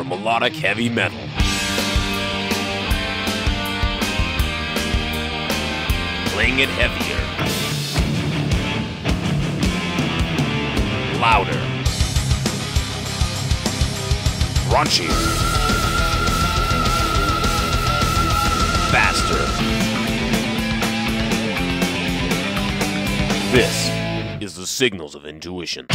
for melodic heavy metal. Playing it heavier, louder, raunchier, faster. This is the signals of intuition.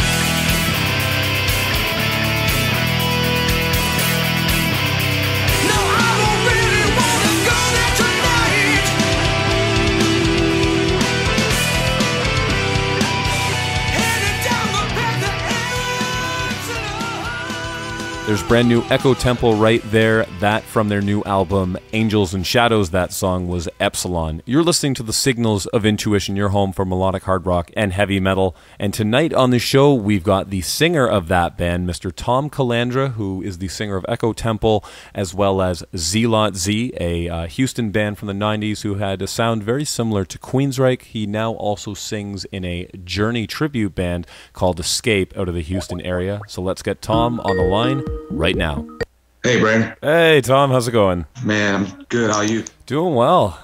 There's brand new Echo Temple right there. That from their new album, Angels and Shadows. That song was Epsilon. You're listening to the Signals of Intuition, your home for melodic hard rock and heavy metal. And tonight on the show, we've got the singer of that band, Mr. Tom Calandra, who is the singer of Echo Temple, as well as Z-Lot-Z, a uh, Houston band from the 90s who had a sound very similar to Queensryche. He now also sings in a Journey tribute band called Escape out of the Houston area. So let's get Tom on the line right now. Hey, Brandon. Hey, Tom. How's it going? Man, I'm good. How are you? Doing well.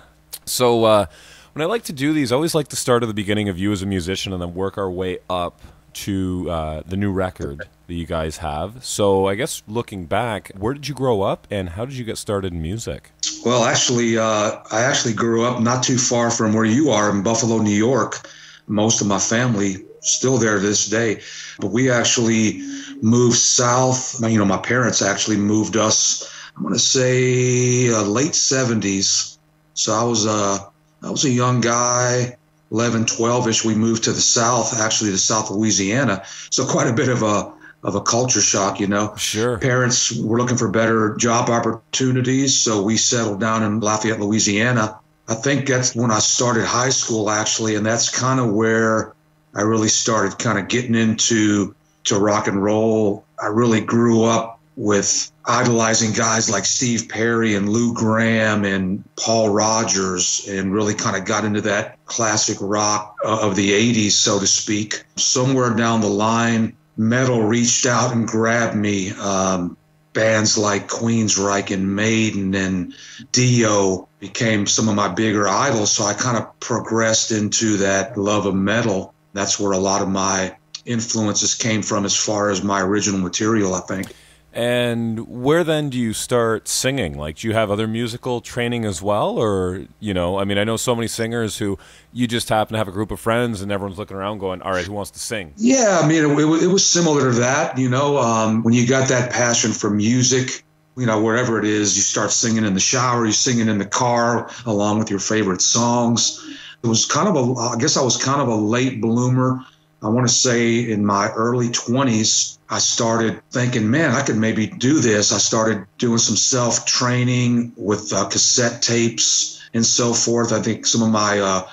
So, uh, when I like to do these, I always like to start at the beginning of you as a musician and then work our way up to uh, the new record that you guys have. So, I guess looking back, where did you grow up and how did you get started in music? Well, actually, uh, I actually grew up not too far from where you are in Buffalo, New York. Most of my family still there to this day. But we actually moved south. You know, my parents actually moved us. I'm going to say uh, late 70s. So I was a uh, I was a young guy, 11, 12 ish. We moved to the south, actually to South Louisiana. So quite a bit of a of a culture shock, you know. Sure. Parents were looking for better job opportunities, so we settled down in Lafayette, Louisiana. I think that's when I started high school, actually, and that's kind of where I really started kind of getting into to rock and roll. I really grew up with idolizing guys like Steve Perry and Lou Gramm and Paul Rodgers and really kind of got into that classic rock of the 80s, so to speak. Somewhere down the line, metal reached out and grabbed me. Um, bands like Queensryche and Maiden and Dio became some of my bigger idols. So I kind of progressed into that love of metal. That's where a lot of my influences came from as far as my original material, I think. And where then do you start singing? Like, do you have other musical training as well? Or, you know, I mean, I know so many singers who you just happen to have a group of friends and everyone's looking around going, all right, who wants to sing? Yeah, I mean, it, it, it was similar to that. You know, um, when you got that passion for music, you know, wherever it is, you start singing in the shower, you're singing in the car along with your favorite songs. It was kind of a, I guess I was kind of a late bloomer. I want to say in my early 20s, I started thinking, man, I could maybe do this. I started doing some self training with uh, cassette tapes and so forth. I think some of my uh,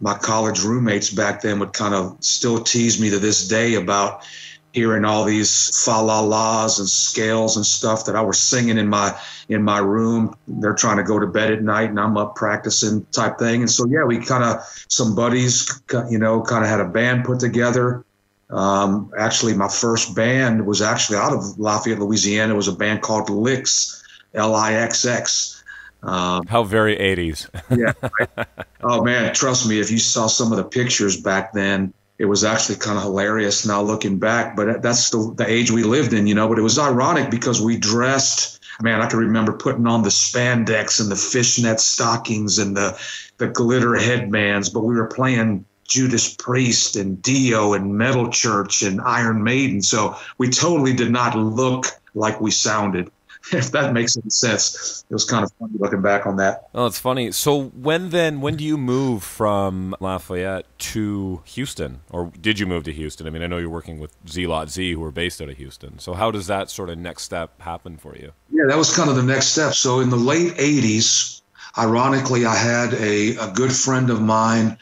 my college roommates back then would kind of still tease me to this day about hearing all these fa la las and scales and stuff that I was singing in my in my room. They're trying to go to bed at night and I'm up practicing type thing. And so yeah, we kind of some buddies, you know, kind of had a band put together. Um, actually, my first band was actually out of Lafayette, Louisiana. It was a band called Lixx, L I X X. Um, How very 80s. yeah. Right? Oh, man, trust me, if you saw some of the pictures back then, it was actually kind of hilarious now looking back. But that's the, the age we lived in, you know. But it was ironic because we dressed. Man, I can remember putting on the spandex and the fishnet stockings and the the glitter headbands, but we were playing Judas Priest and Dio and Metal Church and Iron Maiden. So we totally did not look like we sounded. If that makes any sense, it was kind of funny looking back on that. Oh, it's funny. So when then, when do you move from Lafayette to Houston, or did you move to Houston? I mean, I know you're working with Z-Lot-Z, who are based out of Houston. So how does that sort of next step happen for you? Yeah, that was kind of the next step. So in the late '80s, ironically, I had a, a good friend of mine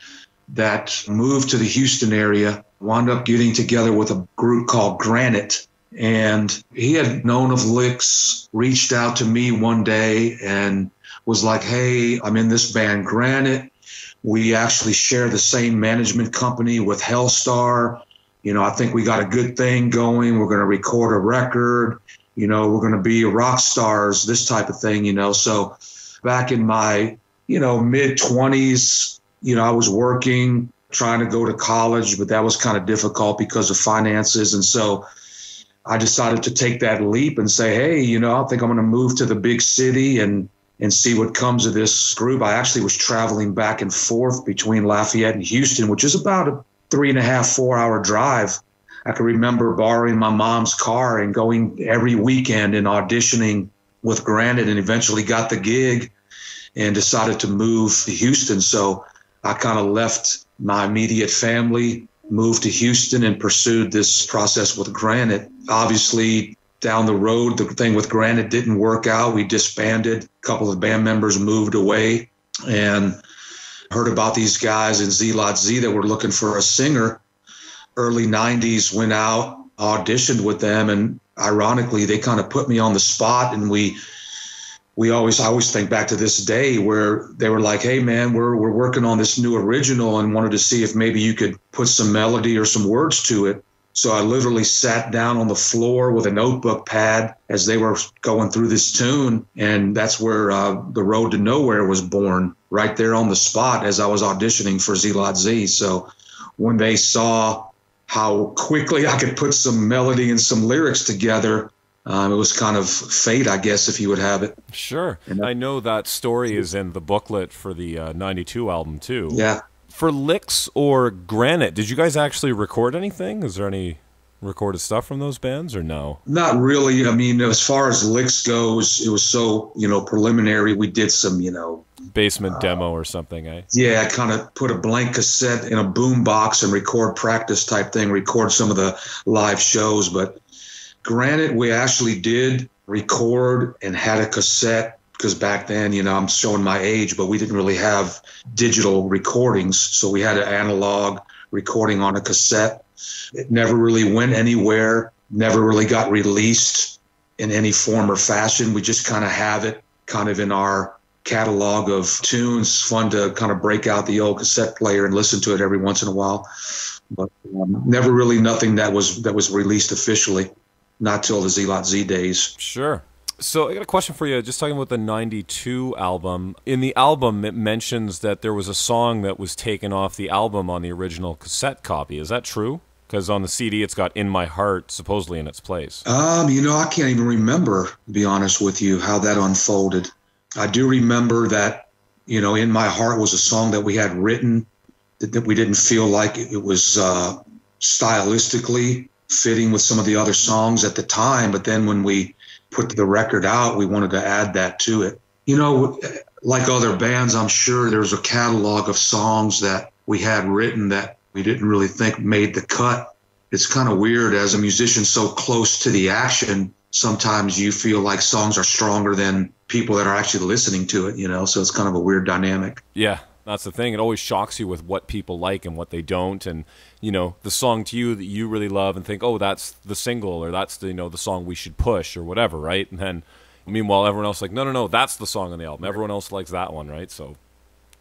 that moved to the Houston area, wound up getting together with a group called Granite. And he had known of Lixx, reached out to me one day and was like, Hey, I'm in this band Granite. We actually share the same management company with Helstar. You know, I think we got a good thing going. We're going to record a record. you know, we're going to be rock stars, this type of thing, you know. So back in my, you know, mid 20s, you know, I was working, trying to go to college, but that was kind of difficult because of finances. And so I decided to take that leap and say, hey, you know, I think I'm going to move to the big city and and see what comes of this group. I actually was traveling back and forth between Lafayette and Houston, which is about a three and a half, four hour drive. I can remember borrowing my mom's car and going every weekend and auditioning with Granite and eventually got the gig and decided to move to Houston. So I kind of left my immediate family, moved to Houston and pursued this process with Granite. Obviously, down the road, the thing with Granite didn't work out. We disbanded. A couple of band members moved away and heard about these guys in Z-Lot-Z that were looking for a singer. Early 90s went out, auditioned with them, and ironically, they kind of put me on the spot and we we always I always think back to this day where they were like, "Hey man, we're we're working on this new original and wanted to see if maybe you could put some melody or some words to it." So I literally sat down on the floor with a notebook pad as they were going through this tune. And that's where uh, The Road to Nowhere was born, right there on the spot as I was auditioning for Z-Lot-Z. So when they saw how quickly I could put some melody and some lyrics together, um, it was kind of fate, I guess, if you would have it. Sure. And I know that story is in the booklet for the uh, 92 album, too. Yeah for Lixx or Granite, did you guys actually record anything? Is there any recorded stuff from those bands or no? Not really. I mean, as far as Lixx goes, it was so, you know, preliminary. We did some, you know, basement uh, demo or something, eh? Yeah, I kind of put a blank cassette in a boom box and record practice type thing, record some of the live shows. But Granite, we actually did record and had a cassette because back then, you know, I'm showing my age, but we didn't really have digital recordings. So we had an analog recording on a cassette. It never really went anywhere, never really got released in any form or fashion. We just kind of have it kind of in our catalog of tunes. Fun to kind of break out the old cassette player and listen to it every once in a while. But um, never really nothing that was that was released officially, not till the Z-Lot-Z days. Sure. So I got a question for you. Just talking about the '92 album. In the album, it mentions that there was a song that was taken off the album on the original cassette copy. Is that true? Because on the CD, it's got "In My Heart" supposedly in its place. Um, you know, I can't even remember. To be honest with you, how that unfolded. I do remember that. You know, "In My Heart" was a song that we had written that, that we didn't feel like it was uh, stylistically fitting with some of the other songs at the time. But then when we put the record out, we wanted to add that to it. You know, like other bands, I'm sure there's a catalog of songs that we had written that we didn't really think made the cut. It's kind of weird as a musician so close to the action. Sometimes you feel like songs are stronger than people that are actually listening to it, you know, so it's kind of a weird dynamic. Yeah, that's the thing. It always shocks you with what people like and what they don't, and you know the song to you that you really love and think, oh, that's the single or that's the you know the song we should push or whatever, right? And then meanwhile, everyone else like, no, no, no, that's the song on the album. Everyone else likes that one, right? So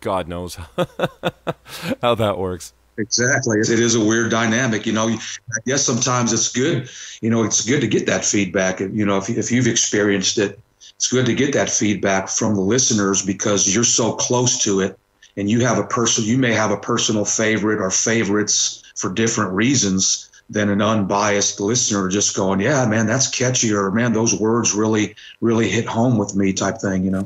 God knows how that works. Exactly. It is a weird dynamic. You know, I guess sometimes it's good, you know, it's good to get that feedback. You know, if, if you've experienced it, it's good to get that feedback from the listeners because you're so close to it and you have a person you may have a personal favorite or favorites for different reasons than an unbiased listener just going yeah man that's catchy or man those words really really hit home with me type thing you know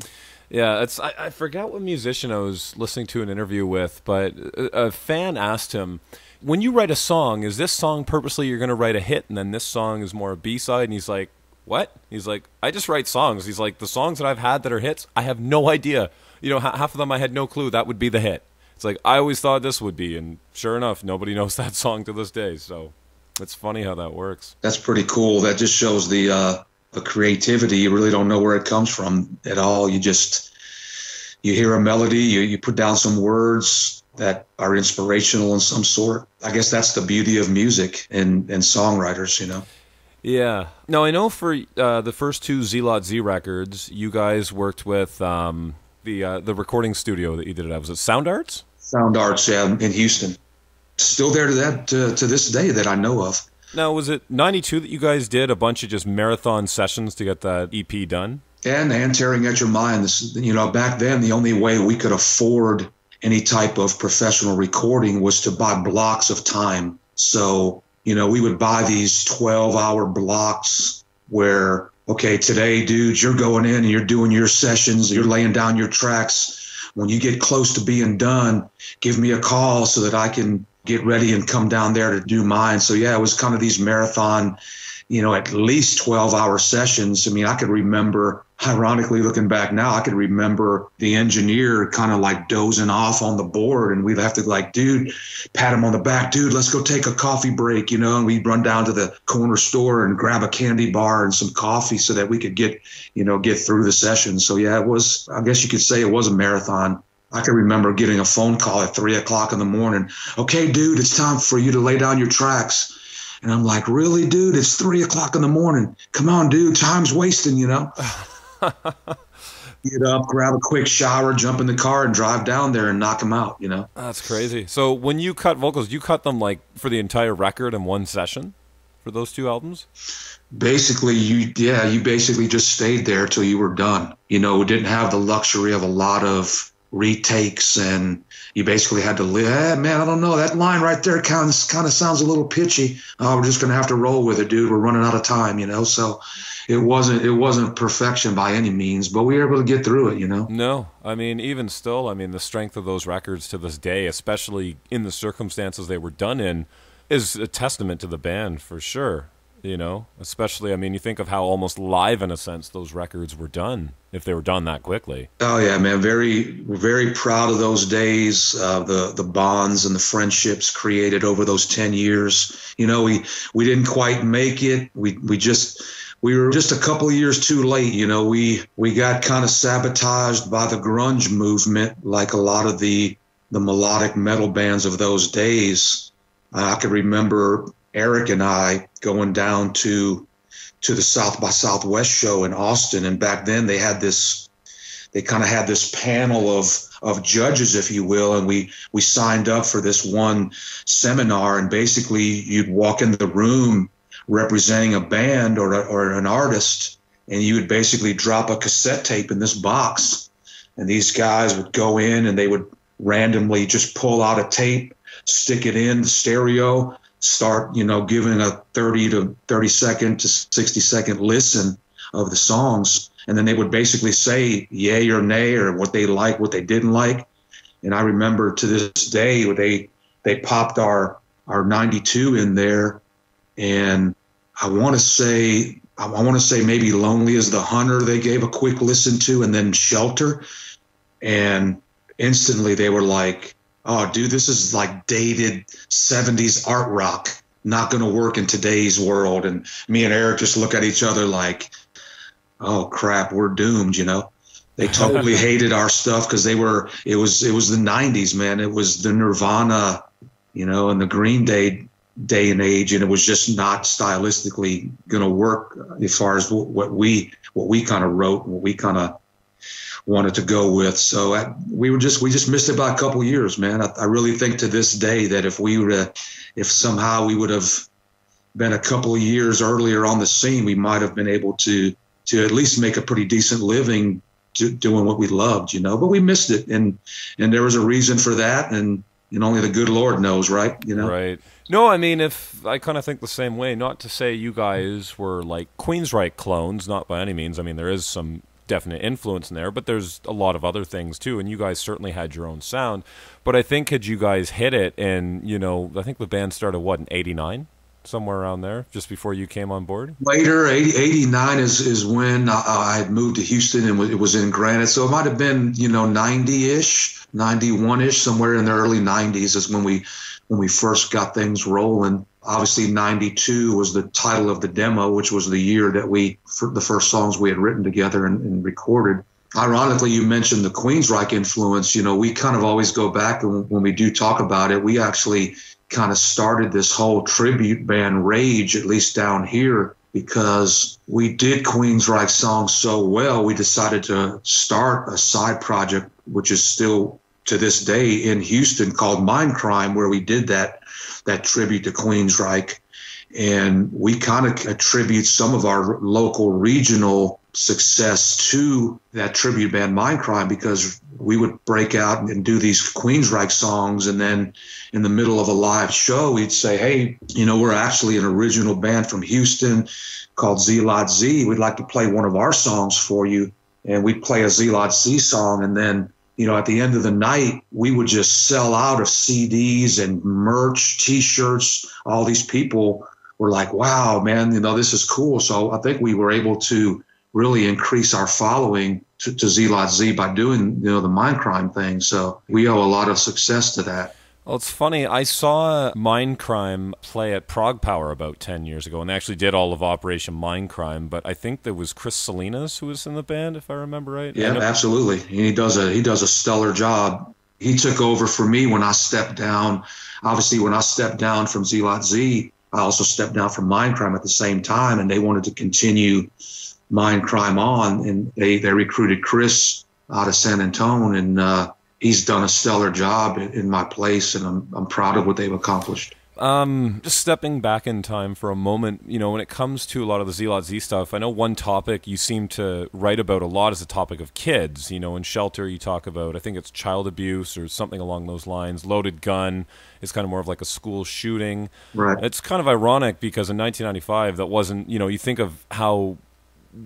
yeah, it's I, I forgot what musician I was listening to an interview with, but a, a fan asked him, "When you write a song, is this song purposely you're going to write a hit, and then this song is more a B side?" And he's like, "What?" He's like, "I just write songs." He's like, "The songs that I've had that are hits, I have no idea you know, half of them I had no clue that would be the hit. It's like I always thought this would be, and sure enough, nobody knows that song to this day. So it's funny how that works. That's pretty cool. That just shows the uh, the creativity. You really don't know where it comes from at all. You just you hear a melody, you, you put down some words that are inspirational in some sort. I guess that's the beauty of music and, and songwriters, you know. Yeah. Now I know for uh, the first two Z-Lot-Z records, you guys worked with um, the uh, the recording studio that you did it at? Was it Sound Arts? Sound Arts, yeah, in Houston. Still there to that to, to this day that I know of. Now, was it 92 that you guys did a bunch of just marathon sessions to get that EP done? And and tearing at your mind. This, you know, back then the only way we could afford any type of professional recording was to buy blocks of time. So you know, we would buy these 12 hour blocks where, okay, today, dude, you're going in and you're doing your sessions, you're laying down your tracks. When you get close to being done, give me a call so that I can get ready and come down there to do mine. So, yeah, it was kind of these marathon, you know, at least 12 hour sessions. I mean, I could remember ironically looking back now i could remember the engineer kind of like dozing off on the board and we'd have to like dude pat him on the back dude let's go take a coffee break you know and we'd run down to the corner store and grab a candy bar and some coffee so that we could get you know get through the session so yeah it was i guess you could say it was a marathon I can remember getting a phone call at three o'clock in the morning. Okay, dude, it's time for you to lay down your tracks. And I'm like, really, dude? It's three o'clock in the morning. Come on, dude. Time's wasting, you know? Get up, grab a quick shower, jump in the car, and drive down there and knock them out. You know. That's crazy. So when you cut vocals, you cut them like for the entire record in one session for those two albums. Basically, you yeah, you basically just stayed there till you were done. You know, we didn't have the luxury of a lot of retakes and you basically had to live eh, hey, man i don't know. That line right there kind of, kind of sounds a little pitchy. Oh we're just going to have to roll with it dude. We're running out of time you know? So it wasn't it wasn't perfection by any means but we were able to get through it you know? No. I mean even still i mean the strength of those records to this day especially in the circumstances they were done in is a testament to the band for sure you know? Especially i mean you think of how almost live in a sense those records were done if they were done that quickly. Oh yeah man. Very very proud of those days uh, the the bonds and the friendships created over those 10 years. You know we we didn't quite make it. We we just we were just a couple of years too late you know? We we got kind of sabotaged by the grunge movement like a lot of the the melodic metal bands of those days. I can remember Eric and I going down to to the South by Southwest show in Austin, and back then they had this, they kind of had this panel of of judges, if you will, and we we signed up for this one seminar, and basically you'd walk in the room representing a band or a, or an artist, and you would basically drop a cassette tape in this box, and these guys would go in and they would randomly just pull out a tape, stick it in the stereo, start, you know, giving a 30 to 30 second to 60 second listen of the songs. And then they would basically say yay or nay or what they like, what they didn't like. And I remember to this day, they, they popped our, our 92 in there. And I want to say, I want to say maybe Lonely as the Hunter, they gave a quick listen to, and then Shelter. And instantly they were like, oh, dude, this is like dated 70s art rock, not going to work in today's world. And me and Eric just look at each other like, oh, crap, we're doomed, you know? They totally hated our stuff because they were, it was, it was the 90s, man. It was the Nirvana, you know, and the Green Day day and age and it was just not stylistically going to work as far as what we what we kind of wrote what we kind of wanted to go with. So I, we were just we just missed it by a couple years, man. I, I, really think to this day that if we were if somehow we would have been a couple of years earlier on the scene, we might have been able to to at least make a pretty decent living doing what we loved, you know. But we missed it, and and there was a reason for that, and and only the good Lord knows, right? You know, right. No, I mean, if I kind of think the same way. Not to say you guys were like Queensryche clones, not by any means. I mean, there is some definite influence in there, but there's a lot of other things too. And you guys certainly had your own sound. But I think had you guys hit it, and you know, I think the band started what in '89, somewhere around there, just before you came on board. Later, 80, 89 is is when I, I, had moved to Houston, and it was in Granite. So it might have been you know 90 ish, 91 ish, somewhere in the early 90s is when we when we first got things rolling obviously 92 was the title of the demo which was the year that we the first songs we had written together and, and recorded. Ironically you mentioned the queensryche influence. You know we kind of always go back and when we do talk about it we actually kind of started this whole tribute band rage at least down here because we did queensryche songs so well we decided to start a side project which is still to this day in houston called Mindcrime where we did that that tribute to Queensryche. And we kind of attribute some of our local regional success to that tribute band Mindcrime because we would break out and do these Queensryche songs. And then in the middle of a live show, we'd say, Hey, you know, we're actually an original band from Houston called Z-Lot-Z. We'd like to play one of our songs for you. And we'd play a Z-Lot-Z song. And then, you know, at the end of the night, we would just sell out of CDs and merch, t shirts. All these people were like, wow, man, you know, this is cool. So I think we were able to really increase our following to, to Z-Lot-Z by doing, you know, the Mindcrime thing. So we owe a lot of success to that. Well, it's funny. I saw Mindcrime play at Prog ProgPower about 10 years ago, and they actually did all of Operation Mindcrime, but I think there was Chris Salinas who was in the band, if I remember right. Yeah, absolutely. He does a he does a stellar job. He took over for me when I stepped down. Obviously, when I stepped down from Z-Lot-Z, I also stepped down from Mindcrime at the same time, and they wanted to continue Mindcrime on, and they they recruited Chris out of San Antonio, and uh, he's done a stellar job in my place, and I'm I'm proud of what they've accomplished. Um, just stepping back in time for a moment, you know, when it comes to a lot of the Z-Lot-Z stuff, I know one topic you seem to write about a lot is the topic of kids. You know, in Shelter, you talk about, I think it's child abuse or something along those lines. Loaded Gun is kind of more of like a school shooting. Right. It's kind of ironic because in 1995, that wasn't, you know, you think of how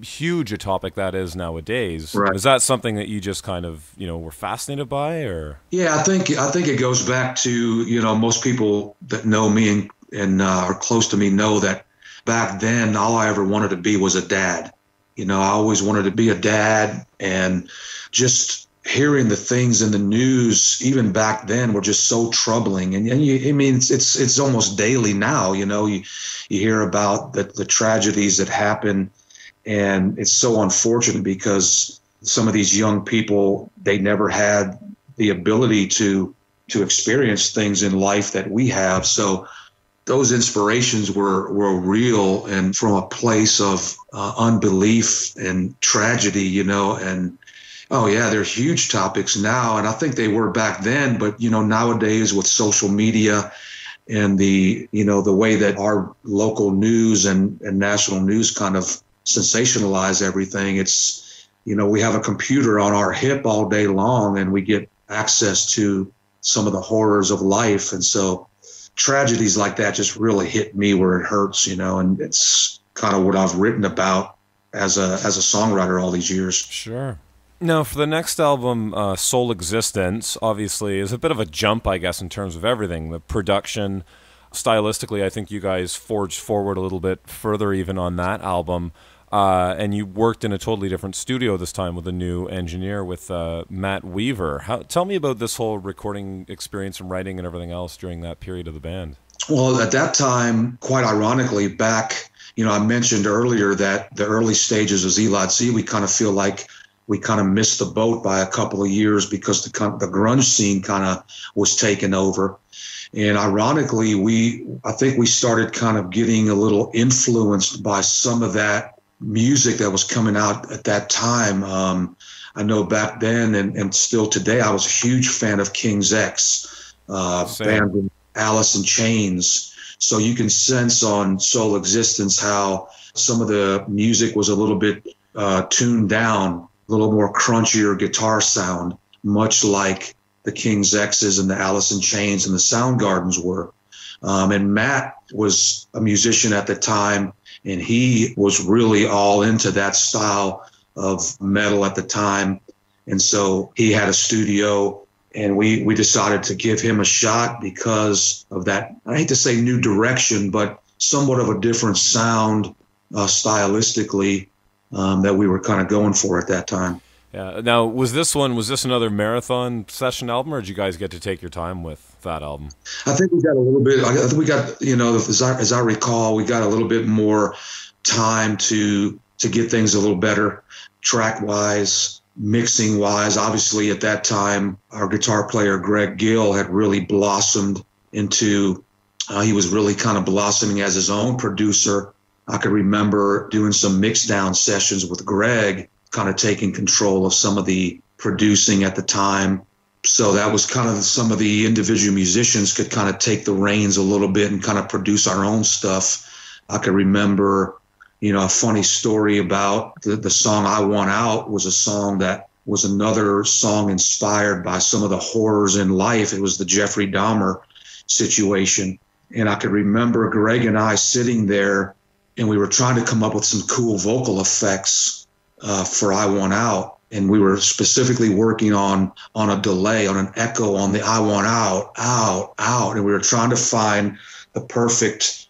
huge a topic that is nowadays. Right. Is that something that you just kind of you know were fascinated by, or? Yeah, I think I think it goes back to you know most people that know me and and uh, are close to me know that back then all I ever wanted to be was a dad. You know, I always wanted to be a dad, and just hearing the things in the news even back then were just so troubling and, and you, i mean it's, it's it's almost daily now you know you you hear about the, the tragedies that happen and it's so unfortunate because some of these young people they never had the ability to to experience things in life that we have. So those inspirations were were real and from a place of uh, unbelief and tragedy you know and oh yeah they're huge topics now. And i think they were back then but you know nowadays with social media and the you know the way that our local news and, and national news kind of sensationalize everything. It's, you know, we have a computer on our hip all day long and we get access to some of the horrors of life. And so tragedies like that just really hit me where it hurts, you know, and it's kind of what I've written about as a, as a songwriter all these years. Sure. Now, for the next album, uh, Soul Existence, obviously, is a bit of a jump, I guess, in terms of everything the production. Stylistically, I think you guys forged forward a little bit further even on that album. Uh, and you worked in a totally different studio this time with a new engineer with uh, Matt Weaver. How, tell me about this whole recording experience and writing and everything else during that period of the band. Well, at that time, quite ironically, back, you know, I mentioned earlier that the early stages of Z-Lot-Z, we kind of feel like we kind of missed the boat by a couple of years because the the grunge scene kind of was taken over. And ironically, we I think we started kind of getting a little influenced by some of that music that was coming out at that time. Um, I know back then and, and still today, I was a huge fan of King's X, uh, band Alice in Chains. So you can sense on Soul Existence how some of the music was a little bit uh, tuned down, a little more crunchier guitar sound, much like the King's X's and the Alice in Chains and the Soundgardens were. Um, and Matt was a musician at the time and he was really all into that style of metal at the time. And so he had a studio and we, we decided to give him a shot because of that. I hate to say new direction, but somewhat of a different sound uh, stylistically um, that we were kind of going for at that time. Yeah. Now, was this one was this another marathon session album, or did you guys get to take your time with that album? I think we got a little bit. I think we got you know, as I, as I recall, we got a little bit more time to to get things a little better, track wise, mixing wise. Obviously, at that time, our guitar player Greg Gill had really blossomed into. Uh, he was really kind of blossoming as his own producer. I could remember doing some mix down sessions with Greg kind of taking control of some of the producing at the time. So that was kind of some of the individual musicians could kind of take the reins a little bit and kind of produce our own stuff. I could remember, you know, a funny story about the, the song I Want Out was a song that was another song inspired by some of the horrors in life. It was the Jeffrey Dahmer situation. And I could remember Greg and I sitting there and we were trying to come up with some cool vocal effects uh, for I Want Out. And we were specifically working on on a delay, on an echo on the I Want Out, out, out. And we were trying to find the perfect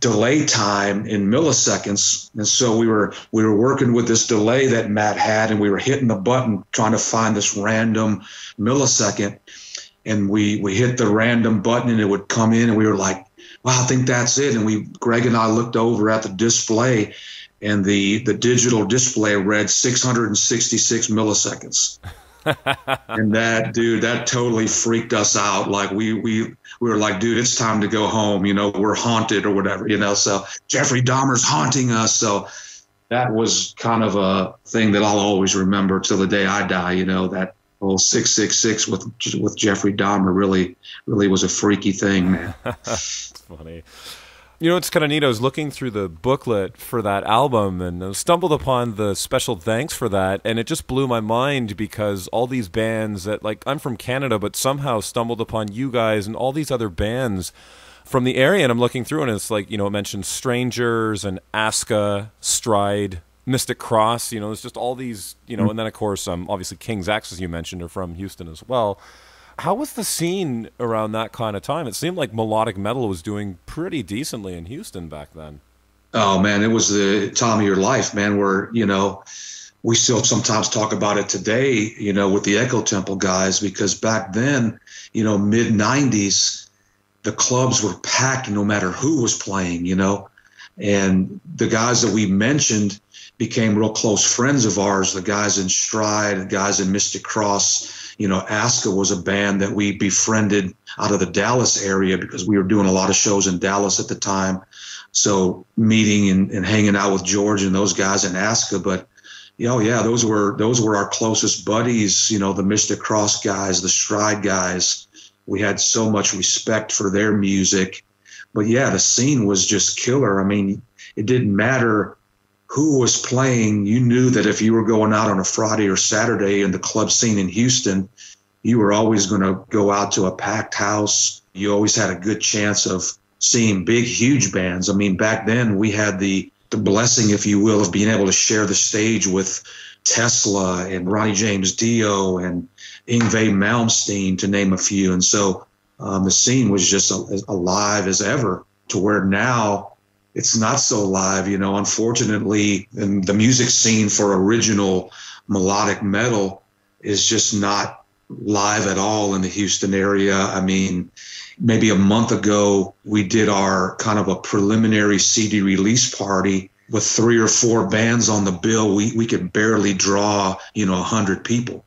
delay time in milliseconds. And so we were we were working with this delay that Matt had, and we were hitting the button trying to find this random millisecond. And we we hit the random button, and it would come in, and we were like, "Wow, I think that's it." And we Greg and I looked over at the display, and the the digital display read 666 milliseconds. and that dude, that totally freaked us out. Like we we we were like, dude, it's time to go home. You know, we're haunted or whatever. You know, so Jeffrey Dahmer's haunting us. So that was kind of a thing that I'll always remember till the day I die. You know, that whole six six six with with Jeffrey Dahmer really really was a freaky thing, man. That's funny. You know, it's kind of neat. I was looking through the booklet for that album and I stumbled upon the special thanks for that. And it just blew my mind because all these bands that, like, I'm from Canada, but somehow stumbled upon you guys and all these other bands from the area. And I'm looking through and it's like, you know, it mentions Strangers and Aska, Stride, Mystic Cross. You know, it's just all these, you know, mm-hmm. and then, of course, um, obviously King's X, as you mentioned, are from Houston as well. How was the scene around that kind of time? It seemed like melodic metal was doing pretty decently in Houston back then. Oh man, it was the time of your life, man. Where you know, we still sometimes talk about it today, you know, with the Echo Temple guys, because back then, you know, mid '90s, the clubs were packed no matter who was playing, you know, and the guys that we mentioned became real close friends of ours. The guys in Stride, the guys in Mystic Cross you know, Aska was a band that we befriended out of the Dallas area because we were doing a lot of shows in Dallas at the time. So meeting and, and hanging out with George and those guys in Aska, but you know, yeah, those were those were our closest buddies. You know, the Mystic Cross guys, the Stride guys. We had so much respect for their music, but yeah, the scene was just killer. I mean, it didn't matter who was playing, you knew that if you were going out on a Friday or Saturday in the club scene in Houston, you were always going to go out to a packed house. You always had a good chance of seeing big, huge bands. I mean, back then we had the the blessing, if you will, of being able to share the stage with Tesla and Ronnie James Dio and Yngwie Malmsteen, to name a few. And so um, the scene was just alive as ever. To where now it's not so live. You know, unfortunately, and the music scene for original melodic metal is just not live at all in the Houston area. I mean, maybe a month ago, we did our kind of a preliminary CD release party with three or four bands on the bill. We, we could barely draw, you know, 100 people.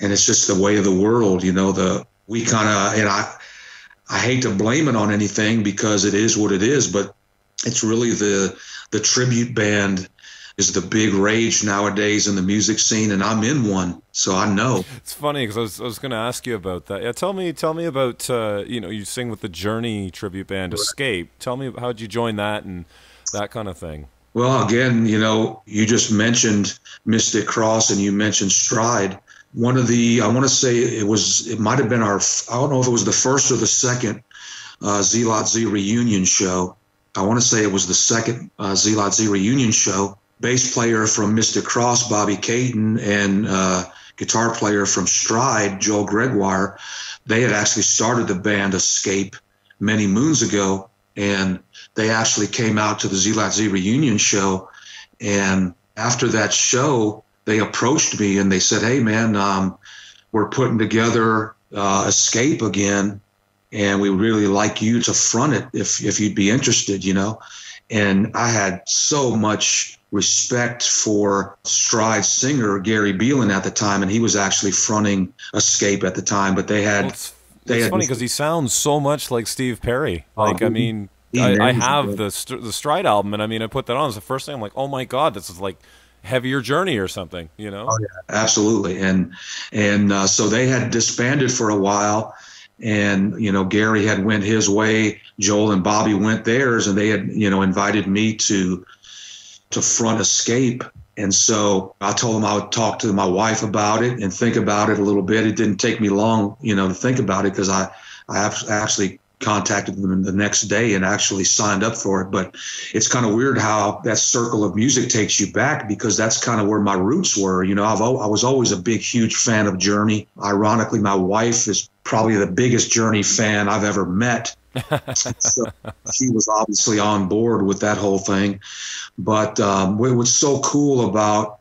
And it's just the way of the world, you know, the, we kind of, and I, I hate to blame it on anything because it is what it is, but it's really the the tribute band is the big rage nowadays in the music scene, and I'm in one, so I know. It's funny because I was, I was going to ask you about that. Yeah, tell me, tell me about uh, you know you sing with the Journey tribute band Escape. Tell me how did you join that and that kind of thing. Well, again, you know, you just mentioned Mystic Cross and you mentioned Stride. One of the, I want to say it was, it might have been our, I don't know if it was the first or the second uh, Z-Lot-Z reunion show I want to say it was the second uh, Z-Lot-Z reunion show. Bass player from Mystic Cross, Bobby Caton, and uh, guitar player from Stride, Joel Gregoire, they had actually started the band Escape many moons ago, and they actually came out to the Z-Lot-Z reunion show. And after that show, they approached me and they said, "Hey, man, um, we're putting together uh, Escape again." And we really like you to front it if if you'd be interested, you know. And I had so much respect for Stride singer Gary Beelan at the time, and he was actually fronting Escape at the time. But they had. Well, it's, they it's had, funny because he sounds so much like Steve Perry. Oh, like, I mean, I, I, have the the Stride album, and I mean, I put that on. It's the first thing I'm like, oh my god, this is like heavier journey or something, you know? Oh yeah, absolutely. And and uh, so they had disbanded for a while, and you know Gary had went his way, Joel and Bobby went theirs, and they had you know invited me to to front Escape. And so I told them I would talk to my wife about it and think about it a little bit. It didn't take me long, you know, to think about it because I I actually contacted them the next day and actually signed up for it. But it's kind of weird how that circle of music takes you back because that's kind of where my roots were. You know, I've I was always a big, huge fan of Journey. Ironically, my wife is probably the biggest Journey fan I've ever met. so she was obviously on board with that whole thing. But um, what's so cool about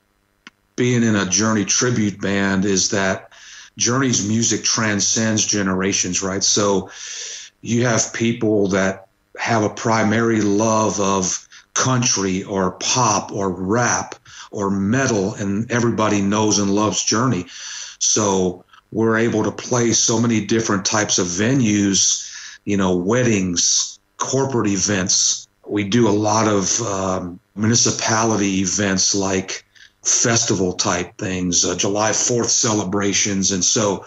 being in a Journey tribute band is that Journey's music transcends generations, right? So you have people that have a primary love of country or pop or rap or metal, and everybody knows and loves Journey. So we're able to play so many different types of venues, you know, weddings, corporate events. We do a lot of um, municipality events like festival type things, uh, July 4th celebrations. And so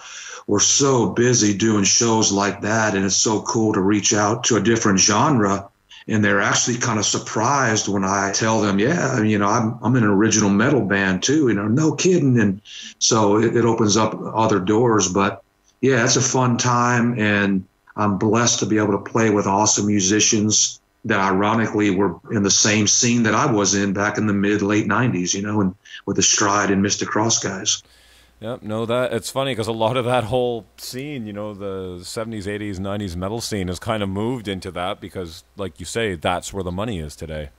we're so busy doing shows like that, and it's so cool to reach out to a different genre. And they're actually kind of surprised when I tell them, yeah, you know, I'm, I'm in an original metal band too, you know, no kidding. And so it, it opens up other doors. But yeah, it's a fun time. And I'm blessed to be able to play with awesome musicians that ironically were in the same scene that I was in back in the mid late 90s, you know, and with the Stride and Mystic Cross guys. Yep, no, that it's funny because a lot of that whole scene, you know, the '70s, '80s, '90s metal scene has kind of moved into that because, like you say, that's where the money is today,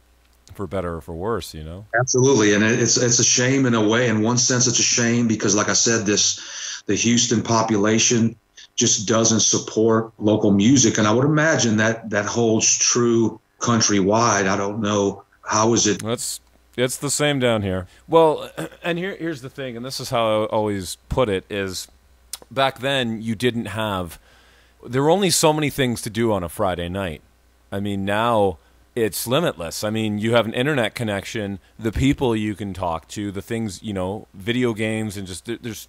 for better or for worse, you know. Absolutely, and it's it's a shame in a way. In one sense, it's a shame because, like I said, this the Houston population just doesn't support local music, and I would imagine that that holds true countrywide. I don't know how is it. That's it's the same down here. Well, and here here's the thing, and this is how I always put it: is back then you didn't have there were only so many things to do on a Friday night. I mean, now it's limitless. I mean, you have an internet connection, the people you can talk to, the things you know, video games, and just there's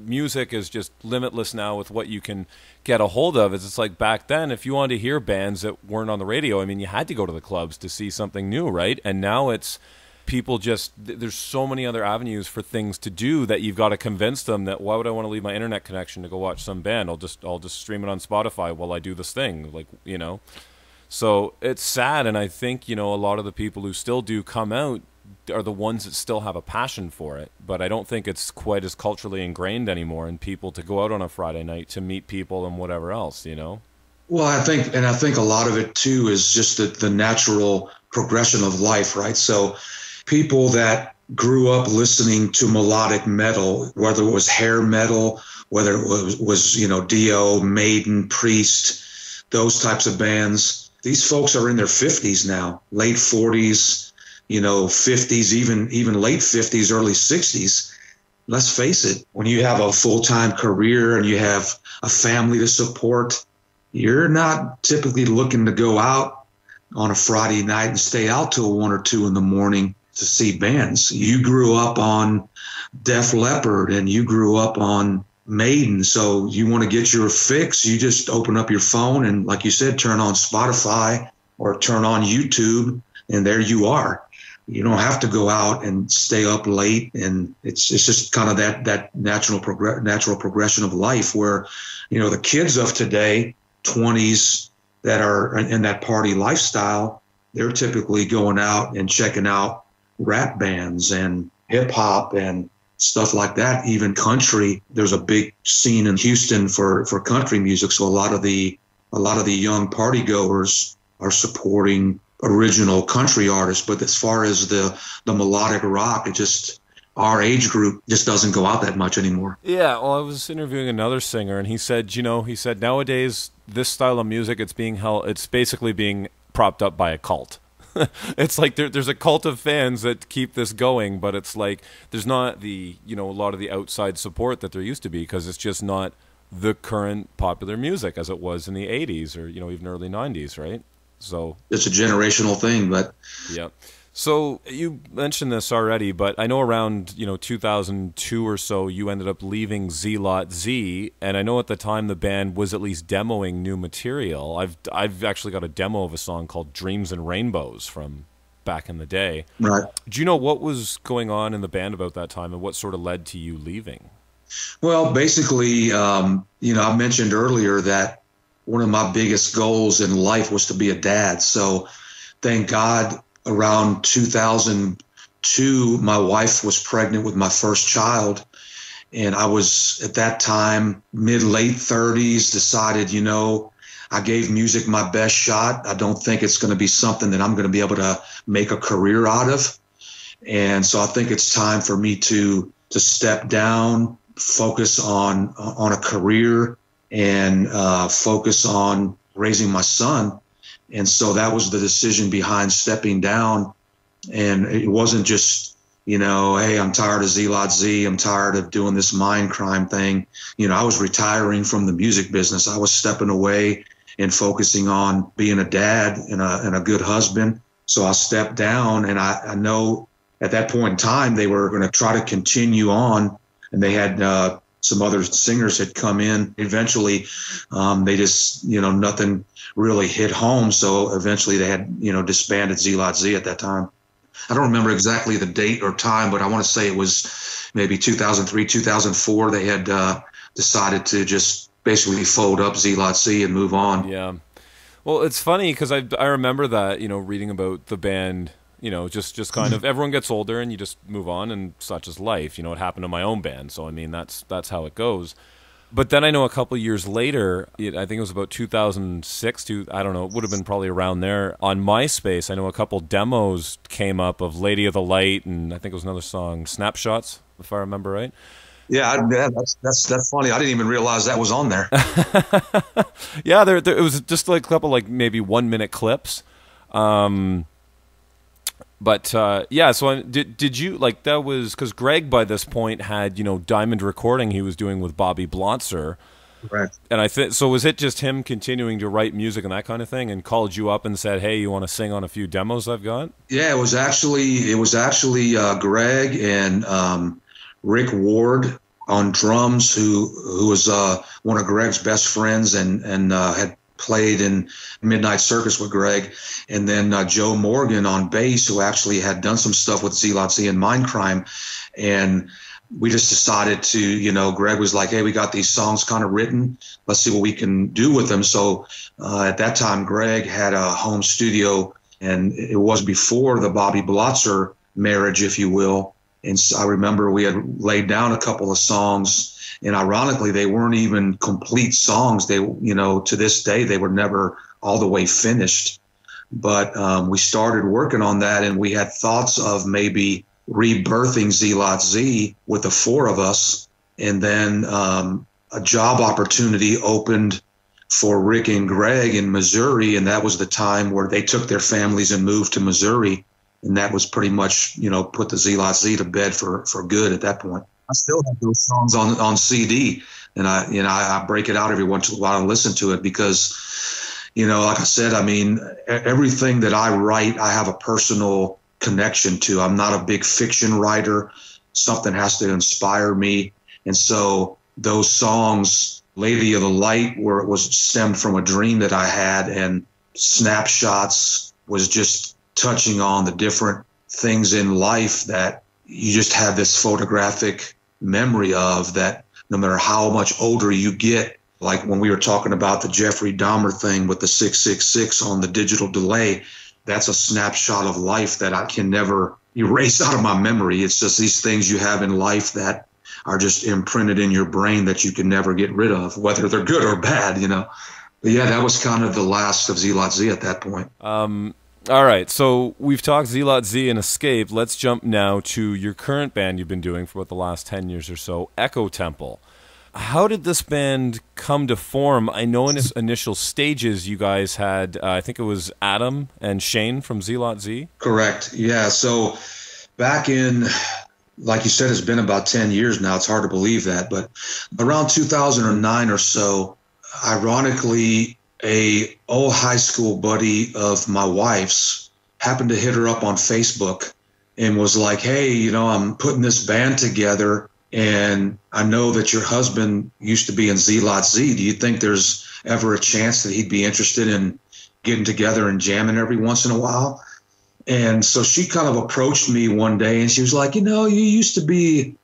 music is just limitless now with what you can get a hold of. It's like back then, if you wanted to hear bands that weren't on the radio, I mean, you had to go to the clubs to see something new, right? And now it's people just there's so many other avenues for things to do that you've got to convince them that why would I want to leave my internet connection to go watch some band? I'll just I'll just stream it on Spotify while I do this thing, like you know. So it's sad, and I think you know a lot of the people who still do come out are the ones that still have a passion for it. But I don't think it's quite as culturally ingrained anymore in people to go out on a Friday night to meet people and whatever else, you know. Well, I think, and I think a lot of it too is just the, the natural progression of life, right? So people that grew up listening to melodic metal, whether it was hair metal, whether it was, was you know Dio, Maiden, Priest, those types of bands. These folks are in their 50s now, late 40s, you know, 50s, even even late 50s, early 60s. Let's face it, when you have a full-time career and you have a family to support, you're not typically looking to go out on a Friday night and stay out till one or two in the morning to see bands. You grew up on Def Leppard and you grew up on Maiden. So you want to get your fix, you just open up your phone and, like you said, turn on Spotify or turn on YouTube, and there you are. You don't have to go out and stay up late, and it's it's just kind of that that natural progress natural progression of life where, you know, the kids of today, twenties that are in that party lifestyle, they're typically going out and checking out rap bands and hip hop and stuff like that, even country. There's a big scene in Houston for, for country music. So a lot of the a lot of the young party goers are supporting original country artists. But as far as the the melodic rock, it just our age group just doesn't go out that much anymore. Yeah, well, I was interviewing another singer, and he said, you know, he said nowadays this style of music, it's being held, it's basically being propped up by a cult. it's like there, there's a cult of fans that keep this going, but it's like there's not the you know a lot of the outside support that there used to be because it's just not the current popular music as it was in the 80s or you know even early 90s, right? So it's a generational thing, but yeah. So you mentioned this already, but I know around you know 2002 or so, you ended up leaving Z-Lot-Z, and I know at the time the band was at least demoing new material. I've I've actually got a demo of a song called "Dreams and Rainbows" from back in the day. Right. Do you know what was going on in the band about that time, and what sort of led to you leaving? Well, basically, um, you know, I mentioned earlier that one of my biggest goals in life was to be a dad. So, thank God around 2002, my wife was pregnant with my first child. And I was at that time, mid late 30s, decided, you know, I gave music my best shot. I don't think it's going to be something that I'm going to be able to make a career out of. And so I think it's time for me to to step down, focus on on a career, and uh, focus on raising my son and so that was the decision behind stepping down. And it wasn't just, you know, hey, I'm tired of Z-Lot-Z. I'm tired of doing this Mindcrime thing. You know, I was retiring from the music business. I was stepping away and focusing on being a dad and a, and a good husband. So I stepped down, and I, I know at that point in time they were going to try to continue on, and they had uh, some other singers had come in. Eventually, um, they just, you know, nothing really hit home. So eventually they had, you know, disbanded Z-Lot-Z at that time. I don't remember exactly the date or time, but I want to say it was maybe 2003, 2004. They had uh, decided to just basically fold up Z-Lot-Z and move on. Yeah. Well, it's funny because I, I remember that, you know, reading about the band you know, just just kind of everyone gets older and you just move on, and such is life. You know, it happened to my own band, so I mean that's that's how it goes. But then I know a couple years later, I think it was about 2006 to I don't know, it would have been probably around there on MySpace. I know a couple demos came up of "Lady of the Light" and I think it was another song, "Snapshots," if I remember right. Yeah, yeah, that's that's that's funny. I didn't even realize that was on there. yeah, there, there, it was just like a couple like maybe one minute clips. Um, but uh, yeah, so I, did did you like that was because Greg by this point had you know Diamond Recording he was doing with Bobby Blotzer, right? And I think so. Was it just him continuing to write music and that kind of thing, and called you up and said, "Hey, you want to sing on a few demos I've got?" Yeah, it was actually it was actually uh, Greg and um, Rick Ward on drums, who who was uh, one of Greg's best friends and and uh, had played in Midnight Circus with Greg, and then uh, Joe Morgan on bass, who actually had done some stuff with Z-Lot-Z and Mindcrime, and we just decided to, you know, Greg was like, "Hey, we got these songs kind of written. Let's see what we can do with them." So uh, at that time, Greg had a home studio, and it was before the Bobby Blotzer marriage, if you will. And so I remember we had laid down a couple of songs and ironically, they weren't even complete songs. They, you know, to this day, they were never all the way finished. But um, we started working on that, and we had thoughts of maybe rebirthing Z-Lot-Z with the four of us. And then um, a job opportunity opened for Rick and Greg in Missouri, and that was the time where they took their families and moved to Missouri, and that was pretty much you know put the Z-Lot-Z to bed for for good at that point. I still have those songs on on CD, and I you know I, I break it out every once in a while and listen to it because you know like I said, I mean everything that I write, I have a personal connection to. I'm not a big fiction writer. Something has to inspire me, and so those songs, "Lady of the Light," where it was stemmed from a dream that I had, and snapshots was just touching on the different things in life that you just have this photographic memory of that no matter how much older you get, like when we were talking about the Jeffrey Dahmer thing with the 666 on the digital delay, that's a snapshot of life that I can never erase out of my memory. It's just these things you have in life that are just imprinted in your brain that you can never get rid of, whether they're good or bad, you know. But yeah, that was kind of the last of Z-Lot-Z at that point. Um, all right, so we've talked Z-Lot-Z and Escape. Let's jump now to your current band you've been doing for about the last 10 years or so, Echo Temple. How did this band come to form? I know in its initial stages you guys had, uh, I think it was Adam and Shane from Z-Lot-Z. Correct. Yeah. So back in, like you said, it's been about 10 years now. It's hard to believe that. But around 2009 or so, ironically, a old high school buddy of my wife's happened to hit her up on Facebook and was like, "Hey, you know, I'm putting this band together, and I know that your husband used to be in Z Lot Z. Do you think there's ever a chance that he'd be interested in getting together and jamming every once in a while?" And so she kind of approached me one day, and she was like, "You know, you used to be."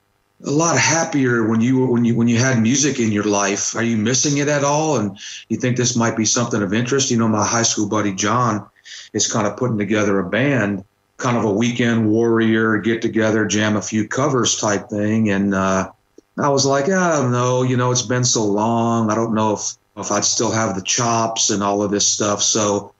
A lot happier when you when you when you had music in your life. Are you missing it at all? And you think this might be something of interest? You know, my high school buddy John is kind of putting together a band, kind of a weekend warrior, get together, jam a few covers type thing. And uh, I was like, I don't know. You know, it's been so long. I don't know if if I'd still have the chops and all of this stuff. So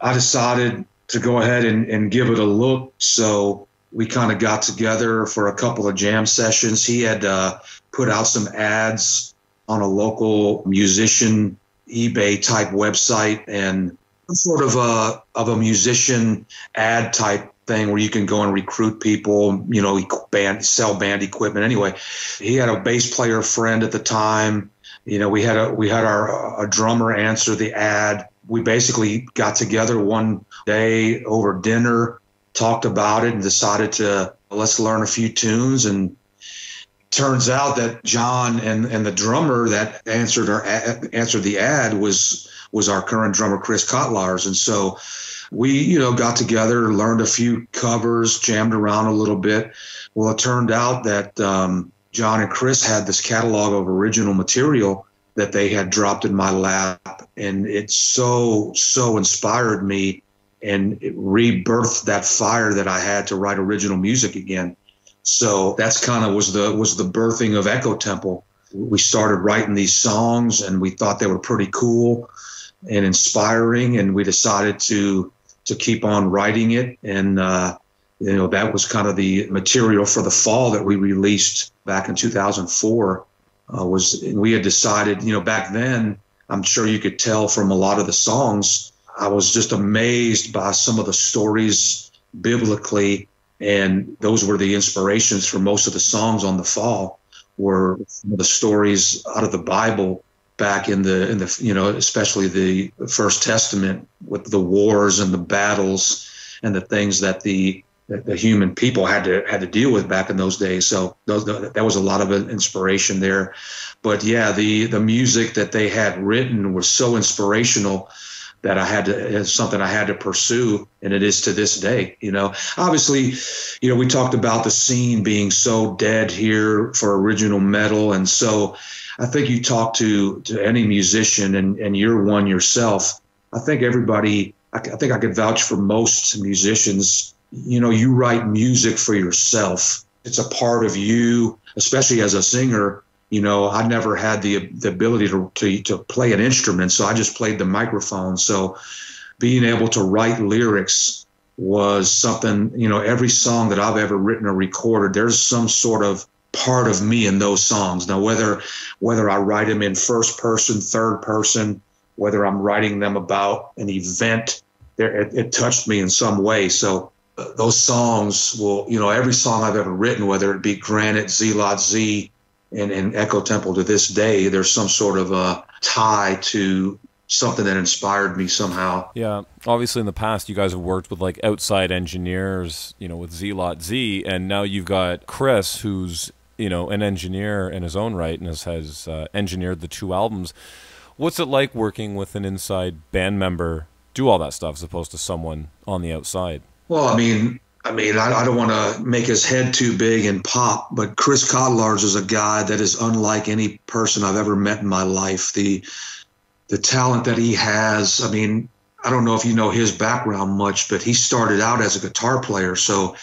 I decided to go ahead and, and give it a look. So we kind of got together for a couple of jam sessions. He had uh, put out some ads on a local musician eBay type website and sort of a of a musician ad type thing where you can go and recruit people, you know, band sell band equipment. Anyway, he had a bass player friend at the time. You know, we had a we had our a drummer answer the ad. We basically got together one day over dinner talked about it and decided to let's learn a few tunes. And turns out that John and, and the drummer that answered our answered the ad was was our current drummer Chris Kotlars. And so we you know got together learned a few covers jammed around a little bit. Well it turned out that um, John and Chris had this catalog of original material that they had dropped in my lap. And it so so inspired me and rebirthed that fire that I had to write original music again. So that's kind of was the was the birthing of Echo Temple. We started writing these songs and we thought they were pretty cool and inspiring, and we decided to to keep on writing it. And uh, you know that was kind of the material for the fall that we released back in 2004. Uh, was we had decided, you know, back then. I'm sure you could tell from a lot of the songs I was just amazed by some of the stories biblically, and those were the inspirations for most of the songs on the fall. Were the stories out of the Bible back in the in the you know especially the First Testament with the wars and the battles and the things that the the human people had to had to deal with back in those days. So those, that was a lot of inspiration there. But yeah, the the music that they had written was so inspirational that I had to it's something I had to pursue, and it is to this day. You know, obviously, you know, we talked about the scene being so dead here for original metal, and so I think you talk to to any musician, and and you're one yourself. I think everybody. I, I think I could vouch for most musicians. You know, you write music for yourself. It's a part of you, especially as a singer you know, I never had the the ability to, to to play an instrument, so I just played the microphone. So being able to write lyrics was something, you know, every song that I've ever written or recorded, there's some sort of part of me in those songs. Now whether whether I write them in first person, third person, whether I'm writing them about an event, there it, it touched me in some way. So uh, those songs will, you know, every song I've ever written, whether it be Granite, Z Lot Z, in, in Echo Temple to this day, there's some sort of a tie to something that inspired me somehow. Yeah, obviously in the past you guys have worked with like outside engineers, you know, with Z Lot Z, and now you've got Chris, who's you know an engineer in his own right and has, has uh, engineered the two albums. What's it like working with an inside band member, do all that stuff as opposed to someone on the outside? Well, I mean, I mean, I, I don't want to make his head too big and pop, but Chris Kotlars is a guy that is unlike any person I've ever met in my life. The the talent that he has. I mean, I don't know if you know his background much, but he started out as a guitar player. So,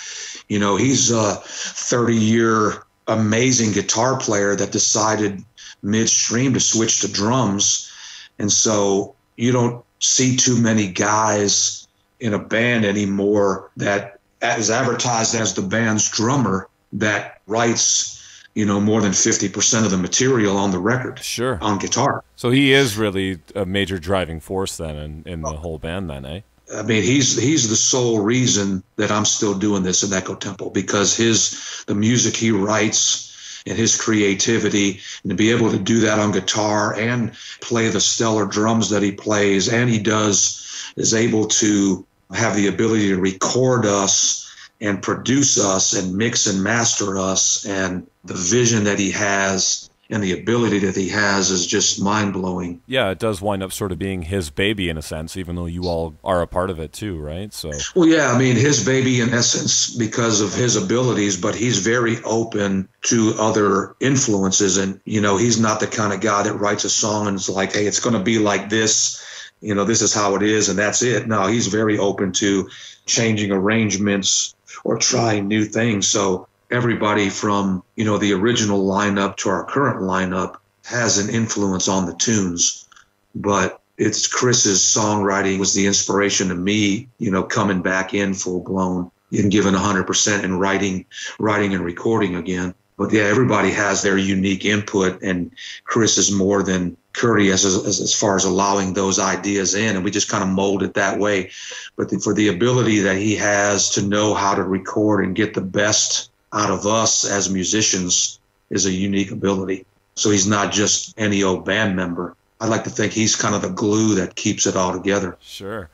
you know, he's a 30 year amazing guitar player that decided midstream to switch to drums. And so you don't see too many guys in a band anymore that is advertised as the band's drummer that writes you know more than 50% of the material on the record sure. on guitar. So he is really a major driving force then in, in the whole band then eh? I mean, he's he's the sole reason that I'm still doing this in Echo Temple because his the music he writes and his creativity and to be able to do that on guitar and play the stellar drums that he plays and he does is able to have the ability to record us and produce us and mix and master us. And the vision that he has and the ability that he has is just mind blowing. Yeah, it does wind up sort of being his baby in a sense, even though you all are a part of it too, right? So, well, yeah, I mean, his baby in essence because of his abilities, but he's very open to other influences. And, you know, he's not the kind of guy that writes a song and it's like, hey, it's going to be like this. You know, this is how it is, and that's it. No, he's very open to changing arrangements or trying new things. So everybody from you know the original lineup to our current lineup has an influence on the tunes but it's chris's songwriting was the inspiration to me you know coming back in full blown and giving 100% in writing writing and recording again but yeah everybody has their unique input and chris is more than courteous as, as, as far as allowing those ideas in and we just kind of mold it that way but the, for the ability that he has to know how to record and get the best out of us as musicians is a unique ability. So he's not just any old band member. I'd like to think he's kind of the glue that keeps it all together. Sure.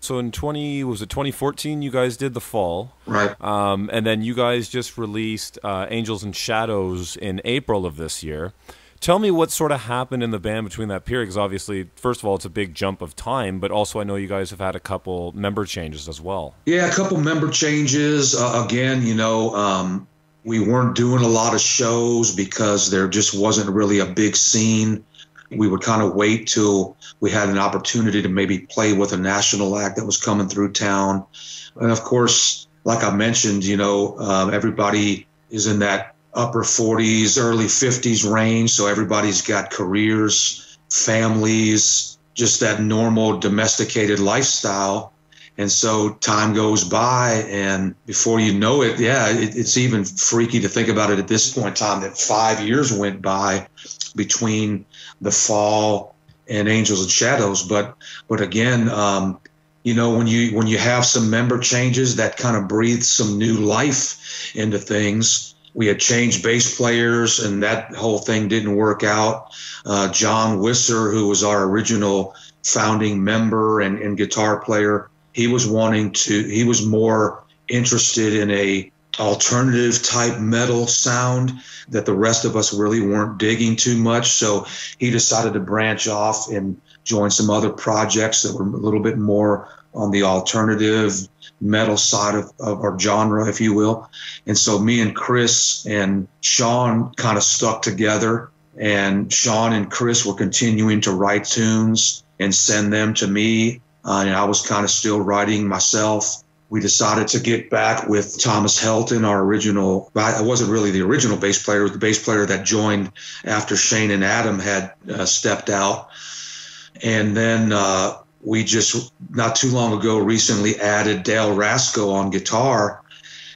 So in 20 was it 2014 you guys did the fall. Right. Um, and then you guys just released uh, Angels and Shadows in April of this year. Tell me what sort of happened in the band between that period, because obviously, first of all, it's a big jump of time, but also I know you guys have had a couple member changes as well. Yeah, a couple member changes. Uh, again, you know, um, we weren't doing a lot of shows because there just wasn't really a big scene. We would kind of wait till we had an opportunity to maybe play with a national act that was coming through town. And of course, like I mentioned, you know, um, everybody is in that upper 40s, early 50s range. So everybody's got careers, families, just that normal domesticated lifestyle. And so time goes by, and before you know it, yeah, it, it's even freaky to think about it at this point in time that five years went by between the fall and Angels and Shadows. But but again, um, you know, when you when you have some member changes, that kind of breathes some new life into things we had changed bass players, and that whole thing didn't work out. Uh, John Wisser, who was our original founding member and, and guitar player, he was wanting to. He was more interested in a alternative type metal sound that the rest of us really weren't digging too much. So he decided to branch off and join some other projects that were a little bit more on the alternative metal side of, of our genre, if you will. And so me and Chris and Sean kind of stuck together. And Sean and Chris were continuing to write tunes and send them to me. Uh, and I was kind of still writing myself. We decided to get back with Thomas Helton, our original. I wasn't really the original bass player; it was the bass player that joined after Shane and Adam had uh, stepped out. And then uh, we just not too long ago recently added Dale Rasco on guitar,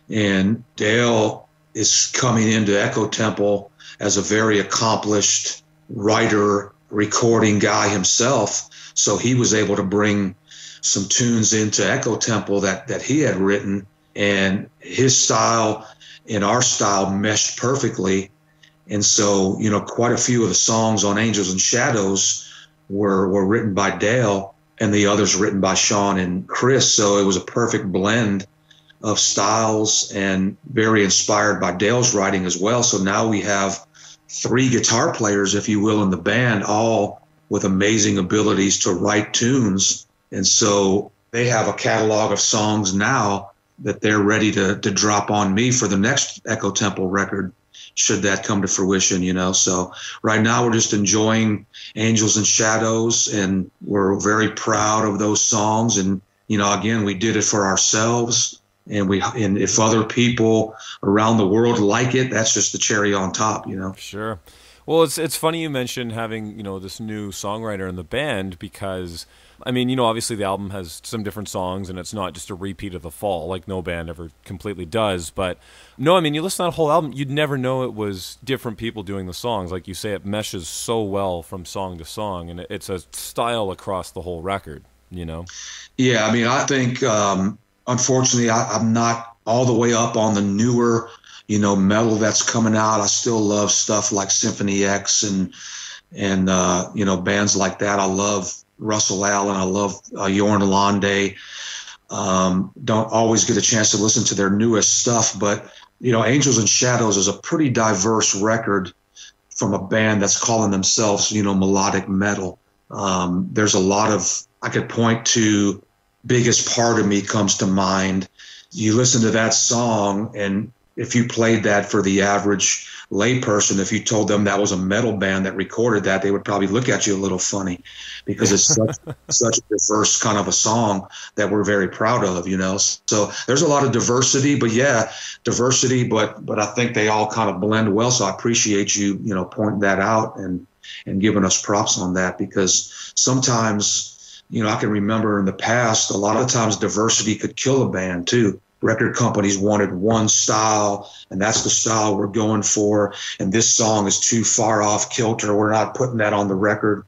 and Dale is coming into Echo Temple as a very accomplished writer, recording guy himself. So he was able to bring some tunes into Echo Temple that that he had written, and his style and our style meshed perfectly. And so, you know, quite a few of the songs on Angels and Shadows were were written by Dale and the others written by Sean and Chris. So it was a perfect blend of styles and very inspired by Dale's writing as well. So now we have three guitar players, if you will, in the band, all with amazing abilities to write tunes. And so they have a catalog of songs now that they're ready to, to drop on me for the next Echo Temple record should that come to fruition, you know. So right now we're just enjoying Angels and Shadows and we're very proud of those songs and you know again we did it for ourselves and we and if other people around the world like it that's just the cherry on top, you know. Sure. Well, it's it's funny you mentioned having, you know, this new songwriter in the band because I mean, you know, obviously the album has some different songs and it's not just a repeat of the fall like no band ever completely does. But no, I mean, you listen to that whole album, you'd never know it was different people doing the songs. Like you say, it meshes so well from song to song and it's a style across the whole record, you know? Yeah, I mean, I think, um, unfortunately, I, I'm not all the way up on the newer, you know, metal that's coming out. I still love stuff like Symphony X and, and, uh, you know, bands like that. I love Russell Allen. I love uh, Jorn Lande. um, don't always get a chance to listen to their newest stuff. But you know, Angels and Shadows is a pretty diverse record from a band that's calling themselves, you know, melodic metal. Um, there's a lot of I could point to. Biggest part of me comes to mind. You listen to that song, and if you played that for the average layperson, if you told them that was a metal band that recorded that, they would probably look at you a little funny because it's such, such a diverse kind of a song that we're very proud of, you know. So there's a lot of diversity, but yeah, diversity, but but I think they all kind of blend well. So I appreciate you, you know, pointing that out and and giving us props on that because sometimes you know, I can remember in the past, a lot of times diversity could kill a band too record companies wanted one style and that's the style we're going for. And this song is too far off kilter. We're not putting that on the record.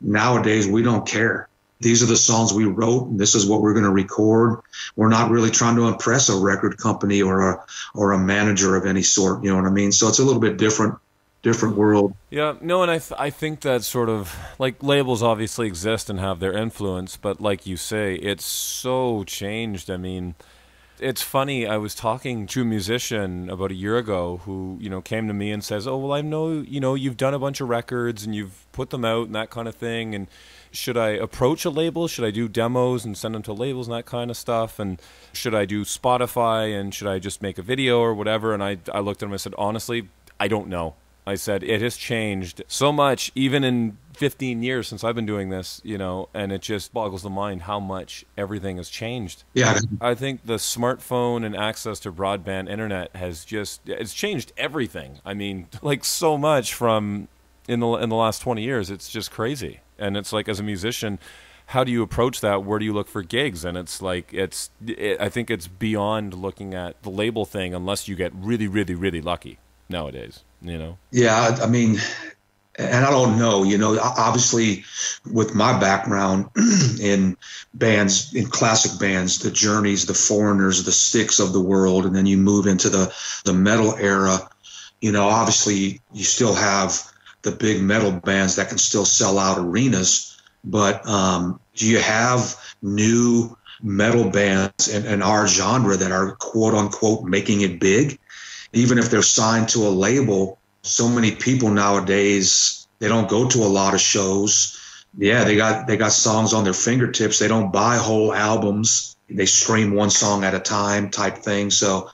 Nowadays we don't care. These are the songs we wrote and this is what we're going to record. We're not really trying to impress a record company or a or a manager of any sort you know what i mean? So it's a little bit different different world. Yeah no and i th- i think that sort of like labels obviously exist and have their influence but like you say it's so changed. I mean it's funny. I was talking to a musician about a year ago who, you know, came to me and says, "Oh, well, I know, you know, you've done a bunch of records and you've put them out and that kind of thing. And should I approach a label? Should I do demos and send them to labels and that kind of stuff? And should I do Spotify and should I just make a video or whatever?" And I, I looked at him and I said, "Honestly, I don't know." I said, it has changed so much, even in 15 years since I've been doing this, you know, and it just boggles the mind how much everything has changed. Yeah. I think the smartphone and access to broadband internet has just, it's changed everything. I mean, like so much from in the, in the last 20 years, it's just crazy. And it's like, as a musician, how do you approach that? Where do you look for gigs? And it's like, it's, it, I think it's beyond looking at the label thing unless you get really, really, really lucky nowadays you know yeah i mean and i don't know you know obviously with my background in bands in classic bands the journeys the foreigners the Styx of the world and then you move into the the metal era you know obviously you still have the big metal bands that can still sell out arenas but um, do you have new metal bands in, in our genre that are quote unquote making it big? Even if they're signed to a label, so many people nowadays they don't go to a lot of shows. Yeah, they got they got songs on their fingertips. They don't buy whole albums. They stream one song at a time type thing. So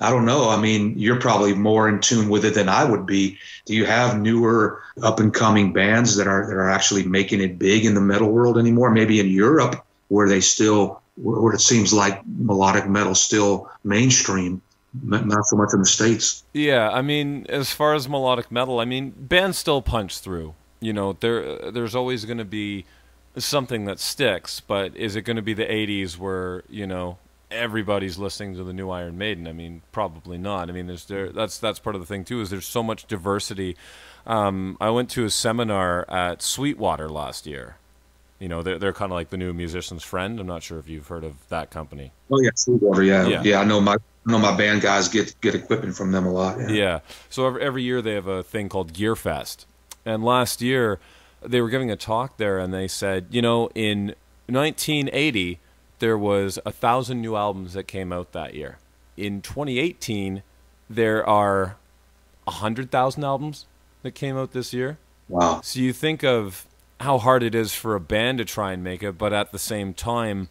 I don't know. I mean, you're probably more in tune with it than I would be. Do you have newer up and coming bands that are that are actually making it big in the metal world anymore? Maybe in Europe where they still where it seems like melodic metal still mainstream not so much in the states. Yeah, I mean, as far as melodic metal, I mean, bands still punch through. You know, there there's always going to be something that sticks, but is it going to be the '80s where you know everybody's listening to the new Iron Maiden? I mean, probably not. I mean, there's there that's that's part of the thing too. Is there's so much diversity. Um, I went to a seminar at Sweetwater last year. You know, they're they're kind of like the new musician's friend. I'm not sure if you've heard of that company. Oh yeah, Sweetwater. Yeah, yeah. yeah I know my know my band guys get get equipment from them a lot. Yeah. yeah. So every, every year they have a thing called Gear Fest, and last year they were giving a talk there, and they said, you know, in 1980 there was a thousand new albums that came out that year. In 2018, there are a hundred thousand albums that came out this year. Wow. So you think of how hard it is for a band to try and make it, but at the same time,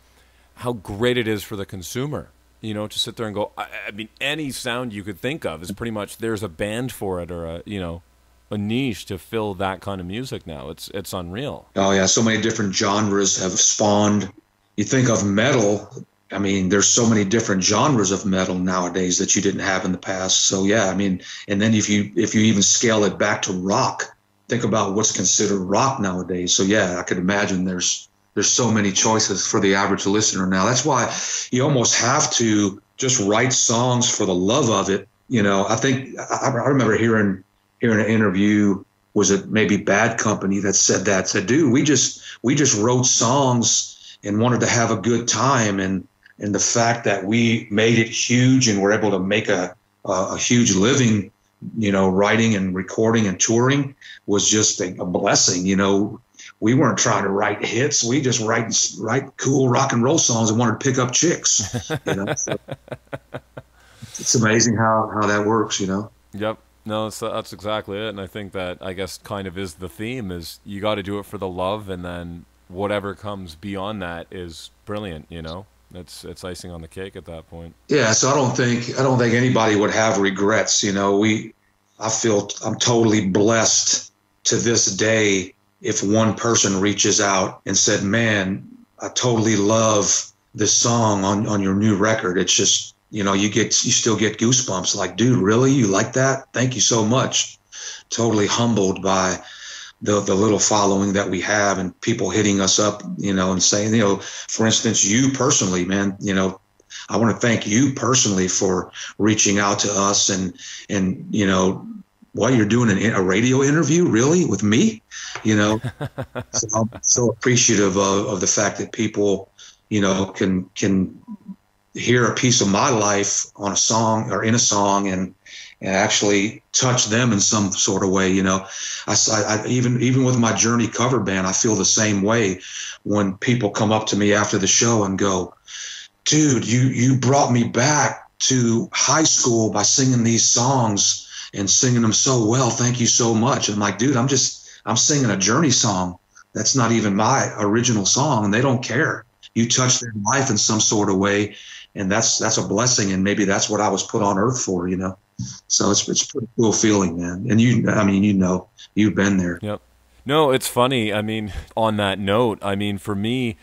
how great it is for the consumer you know, to sit there and go. I, I, mean, any sound you could think of is pretty much there's a band for it or a you know a niche to fill that kind of music now. It's it's unreal. Oh yeah, so many different genres have spawned. You think of metal. I mean, there's so many different genres of metal nowadays that you didn't have in the past. So yeah, I mean, and then if you if you even scale it back to rock, think about what's considered rock nowadays. So yeah, I could imagine there's there's so many choices for the average listener now. That's why you almost have to just write songs for the love of it. You know, I think I, I remember hearing hearing an interview was it maybe Bad Company that said that said, dude, we just we just wrote songs and wanted to have a good time and and the fact that we made it huge and we're able to make a a, a huge living, you know, writing and recording and touring was just a, a blessing. You know, we weren't trying to write hits. We just write write cool rock and roll songs and wanted to pick up chicks. You know, so it's amazing how how that works. You know. Yep. No, that's exactly it, and I think that I guess kind of is the theme is you got to do it for the love, and then whatever comes beyond that is brilliant. You know, it's it's icing on the cake at that point. Yeah, so I don't think I don't think anybody would have regrets. You know, we I feel I'm totally blessed to this day if one person reaches out and said, "Man, I totally love this song on on your new record." It's just you know you get you still get goosebumps. Like, dude, really? You like that? Thank you so much. Totally humbled by the the little following that we have and people hitting us up, you know, and saying, you know, for instance, you personally, man, you know, I want to thank you personally for reaching out to us and and you know what you're doing an, a radio interview really with me you know so i'm so appreciative of, of the fact that people you know can can hear a piece of my life on a song or in a song and and actually touch them in some sort of way. You know, I, I, even even with my Journey cover band, I feel the same way when people come up to me after the show and go, "Dude, you you brought me back to high school by singing these songs and singing them so well. Thank you so much." I'm like, "Dude, I'm just I'm singing a Journey song. That's not even my original song, and they don't care. You touch their life in some sort of way." And that's that's a blessing, and maybe that's what I was put on earth for, you know. So it's it's a pretty cool feeling, man. And you, I mean, you know, you've been there. Yep. No, it's funny. I mean, on that note, I mean, for me,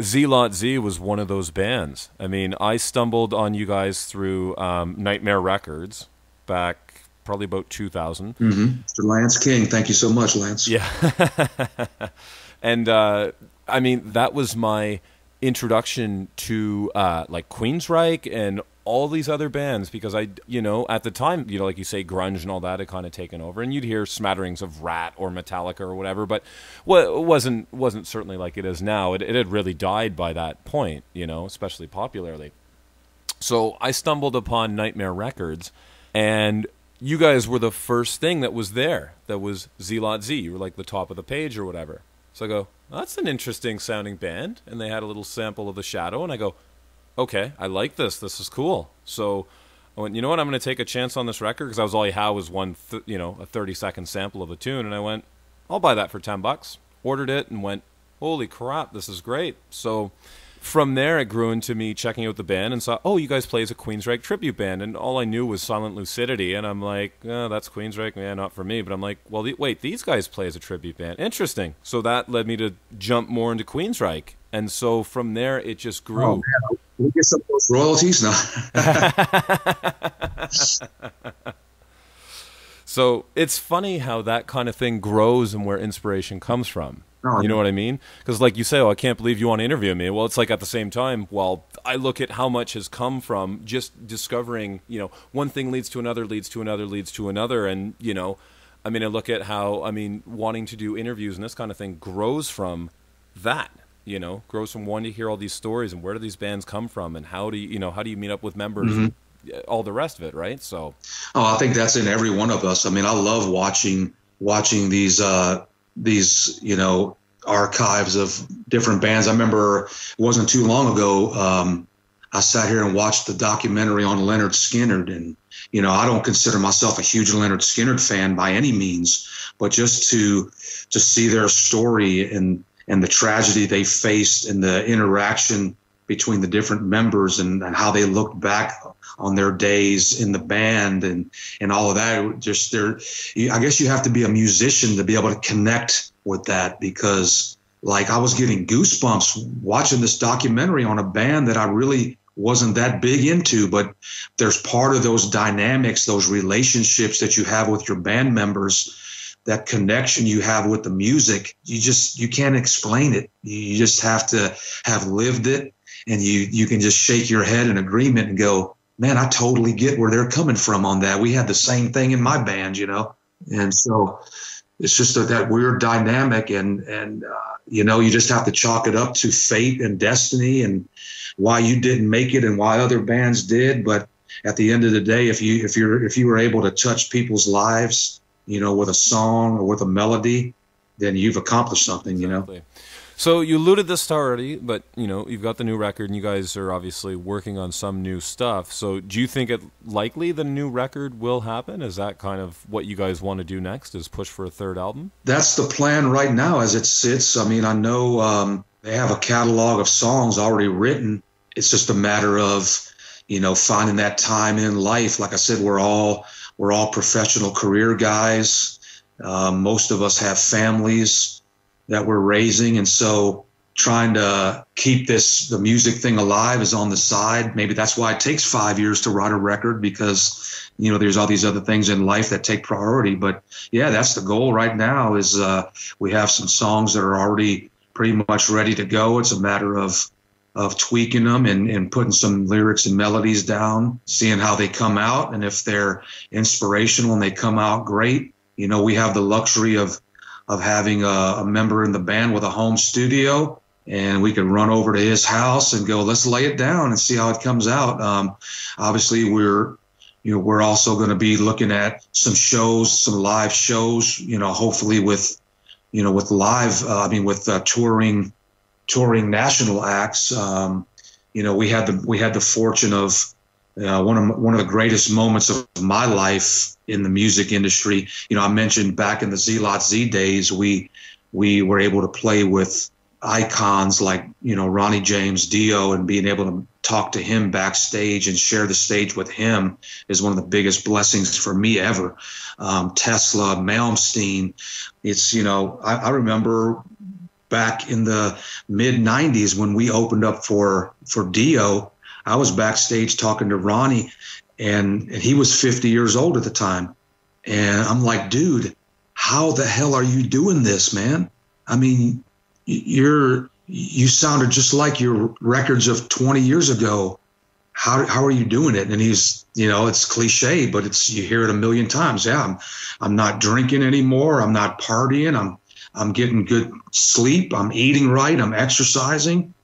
Z-Lot-Z was one of those bands. I mean, I stumbled on you guys through um, Nightmare Records back probably about 2000. Mm-hmm. Lance King, thank you so much, Lance. Yeah. and uh, I mean, that was my introduction to uh, like Queensryche and all these other bands because I, you know, at the time, you know, like you say, grunge and all that had kind of taken over, and you'd hear smatterings of Ratt or Metallica or whatever, but what wasn't wasn't certainly like it is now. It, it had really died by that point, you know, especially popularly. So I stumbled upon Nightmare Records, and you guys were the first thing that was there. That was Z-Lot-Z. You were like the top of the page or whatever. So I go, that's an interesting sounding band, and they had a little sample of the Shadow, and I go, okay, I like this. This is cool. So I went, you know what? I'm going to take a chance on this record because I was all I had was one, th- you know, a 30 second sample of the tune, and I went, I'll buy that for 10 bucks. Ordered it and went, holy crap, this is great. So from there, it grew into me checking out the band and saw, oh, you guys play as a Queensryche tribute band, and all I knew was Silent Lucidity, and I'm like, oh, that's Queensryche, yeah, not for me. But I'm like, well, wait, these guys play as a tribute band, interesting. So that led me to jump more into Queensryche, and so from there, it just grew. Oh, man. we get some of those royalties now. so it's funny how that kind of thing grows and where inspiration comes from. You know what I mean? Because, like you say, oh, I can't believe you want to interview me. Well, it's like at the same time, well, I look at how much has come from just discovering, you know, one thing leads to another, leads to another, leads to another. And, you know, I mean, I look at how, I mean, wanting to do interviews and this kind of thing grows from that you know grows from wanting to hear all these stories and where do these bands come from and how do you you know how do you meet up with members mm-hmm. all the rest of it right so oh i think that's in every one of us i mean i love watching watching these uh these you know archives of different bands. I remember it wasn't too long ago um i sat here and watched the documentary on Lynyrd Skynyrd and you know i don't consider myself a huge Lynyrd Skynyrd fan by any means but just to to see their story and and the tragedy they faced and the interaction between the different members and, and how they looked back on their days in the band and and all of that. Just there i guess you have to be a musician to be able to connect with that because like i was getting goosebumps watching this documentary on a band that i really wasn't that big into but there's part of those dynamics those relationships that you have with your band members that connection you have with the music you just you can't explain it. You just have to have lived it and you you can just shake your head in agreement and go man i totally get where they're coming from on that we had the same thing in my band you know and so it's just a, that weird dynamic and and uh, you know you just have to chalk it up to fate and destiny and why you didn't make it and why other bands did but at the end of the day if you if you're if you were able to touch people's lives you know, with a song or with a melody, then you've accomplished something. You know. So you alluded this already, but you know you've got the new record, and you guys are obviously working on some new stuff. So do you think it likely the new record will happen? Is that kind of what you guys want to do next? Is push for a third album? That's the plan right now, as it sits. I mean, I know um, they have a catalog of songs already written. It's just a matter of you know finding that time in life. Like I said, we're all we're all professional career guys. Um, most of us have families that we're raising. And so trying to keep this the music thing alive is on the side. Maybe that's why it takes five years to write a record because you know there's all these other things in life that take priority. But yeah, that's the goal right now. Is uh, we have some songs that are already pretty much ready to go. It's a matter of of tweaking them and, and putting some lyrics and melodies down, seeing how they come out, and if they're inspirational and they come out great. You know, we have the luxury of of having a, a member in the band with a home studio and we could run over to his house and go, let's lay it down and see how it comes out. Um, obviously, we're you know we're also going to be looking at some shows, some live shows. You know, hopefully with you know with live. Uh, I mean, with uh, touring touring national acts. Um, you know, we had the we had the fortune of uh, one of one of the greatest moments of my life in the music industry. You know, I mentioned back in the Z Lot Z days, we we were able to play with icons like you know Ronnie James Dio and being able to talk to him backstage and share the stage with him is one of the biggest blessings for me ever. Um, Tesla, Malmsteen, it's you know I, I remember back in the mid '90s when we opened up for for Dio I was backstage talking to Ronnie, and, and he was 50 years old at the time. And I'm like, dude, how the hell are you doing this, man? I mean, you're you sounded just like your records of 20 years ago. How, how are you doing it? And he's, you know, it's cliche, but it's you hear it a million times. Yeah, I'm I'm not drinking anymore. I'm not partying. I'm I'm getting good sleep. I'm eating right. I'm exercising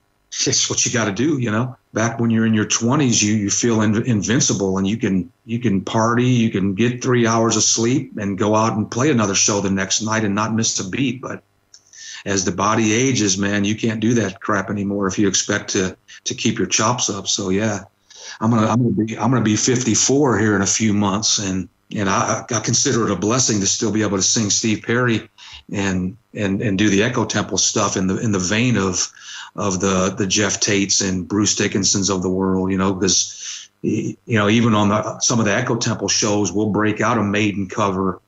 it's what you got to do, you know. Back when you're in your 20s, you you feel in, invincible and you can you can party, you can get three hours of sleep and go out and play another show the next night and not miss a beat. But as the body ages, man, you can't do that crap anymore if you expect to to keep your chops up. So yeah, I'm gonna I'm gonna be I'm gonna be 54 here in a few months, and and I, I consider it a blessing to still be able to sing Steve Perry and and and do the Echo Temple stuff in the in the vein of of the the Geoff Tates and Bruce Dickinsons of the world, you know, because you know even on the some of the Echo Temple shows, we'll break out a Maiden cover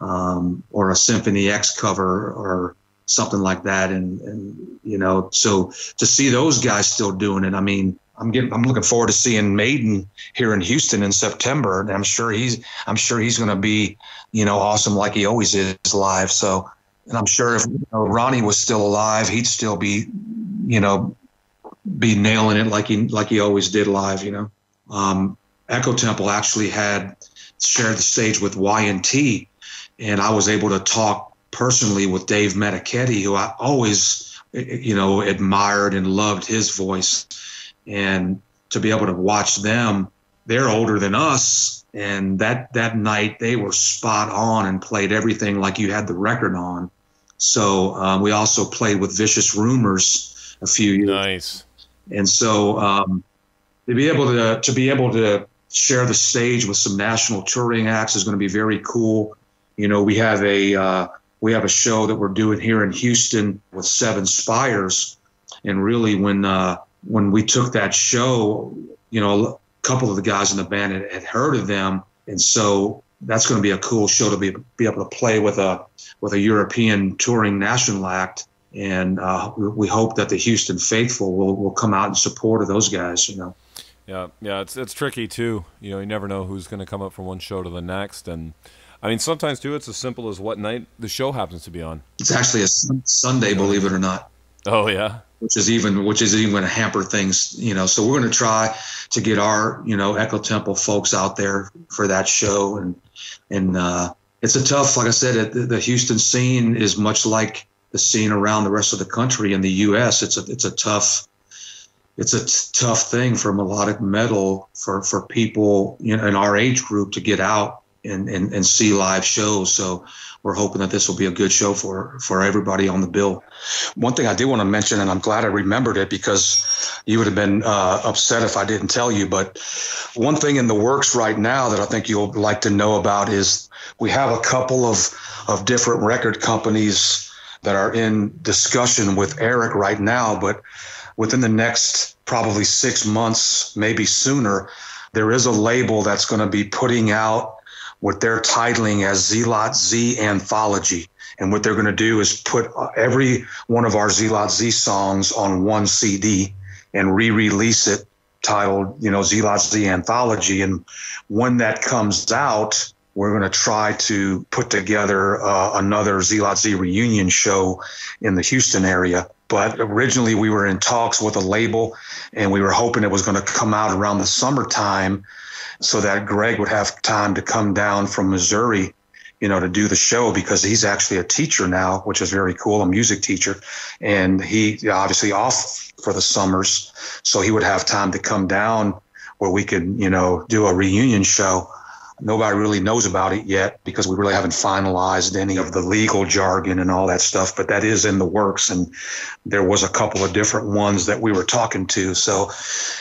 um, or a Symphony X cover or something like that, and and you know, so to see those guys still doing it, I mean. I'm getting. I'm looking forward to seeing Maiden here in Houston in September, and I'm sure he's. I'm sure he's going to be, you know, awesome like he always is live. So, and I'm sure if you know, Ronnie was still alive, he'd still be you know, be nailing it like he like he always did live. You know, um, Echo Temple actually had shared the stage with Y&T, and I was able to talk personally with Dave Meniketti, who I always, you know, admired and loved his voice, and to be able to watch them, they're older than us, and that that night they were spot on and played everything like you had the record on. So um, we also played with Vicious Rumors a few years. Nice. And so um, to be able to to be able to share the stage with some national touring acts is going to be very cool. You know, we have a uh, we have a show that we're doing here in Houston with Seven Spires, and really when uh, when we took that show, you know, a couple of the guys in the band had, had heard of them, and so that's going to be a cool show to be be able to play with a with a European touring national act and uh, we hope that the Houston faithful will, will come out in support of those guys. You know. Yeah, yeah, it's it's tricky too. You know, you never know who's going to come up from one show to the next, and I mean, sometimes too, it's as simple as what night the show happens to be on. It's actually a Sunday, believe it or not. Oh yeah. Which is even which is even going to hamper things, you know. So we're going to try to get our you know Echo Temple folks out there for that show, and and uh, it's a tough, like I said, the Houston scene is much like the scene around the rest of the country in the U.S. It's a it's a tough it's a t- tough thing for melodic metal for for people you know in our age group to get out and, and, and see live shows. So we're hoping that this will be a good show for for everybody on the bill. One thing I did want to mention, and I'm glad I remembered it because you would have been uh, upset if I didn't tell you. But one thing in the works right now that I think you'll like to know about is we have a couple of of different record companies that are in discussion with Eric right now, but within the next probably six months, maybe sooner, there is a label that's going to be putting out what they're titling as Z-Lot-Z Anthology. And what they're going to do is put uh, every one of our Z-Lot-Z songs on one CD and re release it titled, you know, Z-Lot-Z Anthology. And when that comes out, we're going to try to put together uh, another Z-Lot-Z reunion show in the Houston area. But originally, we were in talks with a label, and we were hoping it was going to come out around the summertime so that Greg would have time to come down from Missouri, you know, to do the show because he's actually a teacher now, which is very cool, a music teacher. And he obviously off for the summers. So he would have time to come down where we could, you know, do a reunion show Nobody really knows about it yet because we really haven't finalized any of the legal jargon and all that stuff, but that is in the works. And there was a couple of different ones that we were talking to. So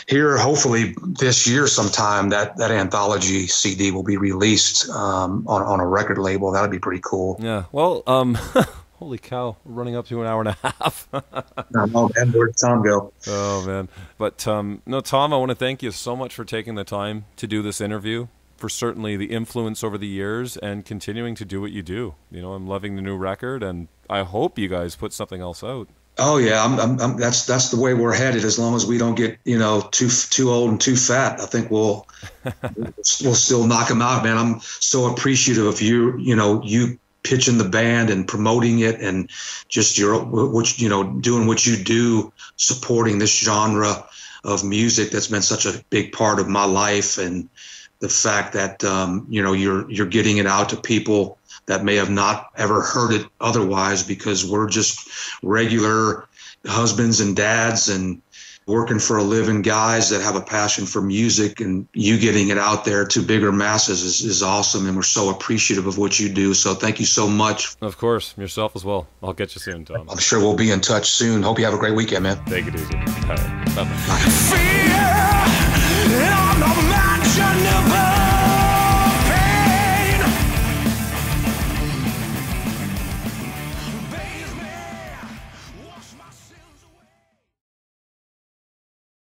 here, hopefully this year sometime, that, that anthology CD will be released um, on, on a record label. That'd be pretty cool. Yeah. Well, um, holy cow, we're running up to an hour and a half. oh, man, where'd Tom go? Oh, man. But um, no, Tom, I want to thank you so much for taking the time to do this interview for certainly the influence over the years and continuing to do what you do. You know, I'm loving the new record, and I hope you guys put something else out. Oh yeah, I'm, I'm, I'm, that's that's the way we're headed. As long as we don't get you know too too old and too fat, I think we'll we'll still knock them out, man. I'm so appreciative of you. You know, you pitching the band and promoting it, and just your what you know doing what you do, supporting this genre of music that's been such a big part of my life and the fact that um, you know you're you're getting it out to people that may have not ever heard it otherwise because we're just regular husbands and dads and working for a living guys that have a passion for music and you getting it out there to bigger masses is, is awesome and we're so appreciative of what you do. So thank you so much. Of course. Yourself as well. I'll get you soon tom. I'm sure we'll be in touch soon. Hope you have a great weekend man. Take it easy Bye-bye. Fear,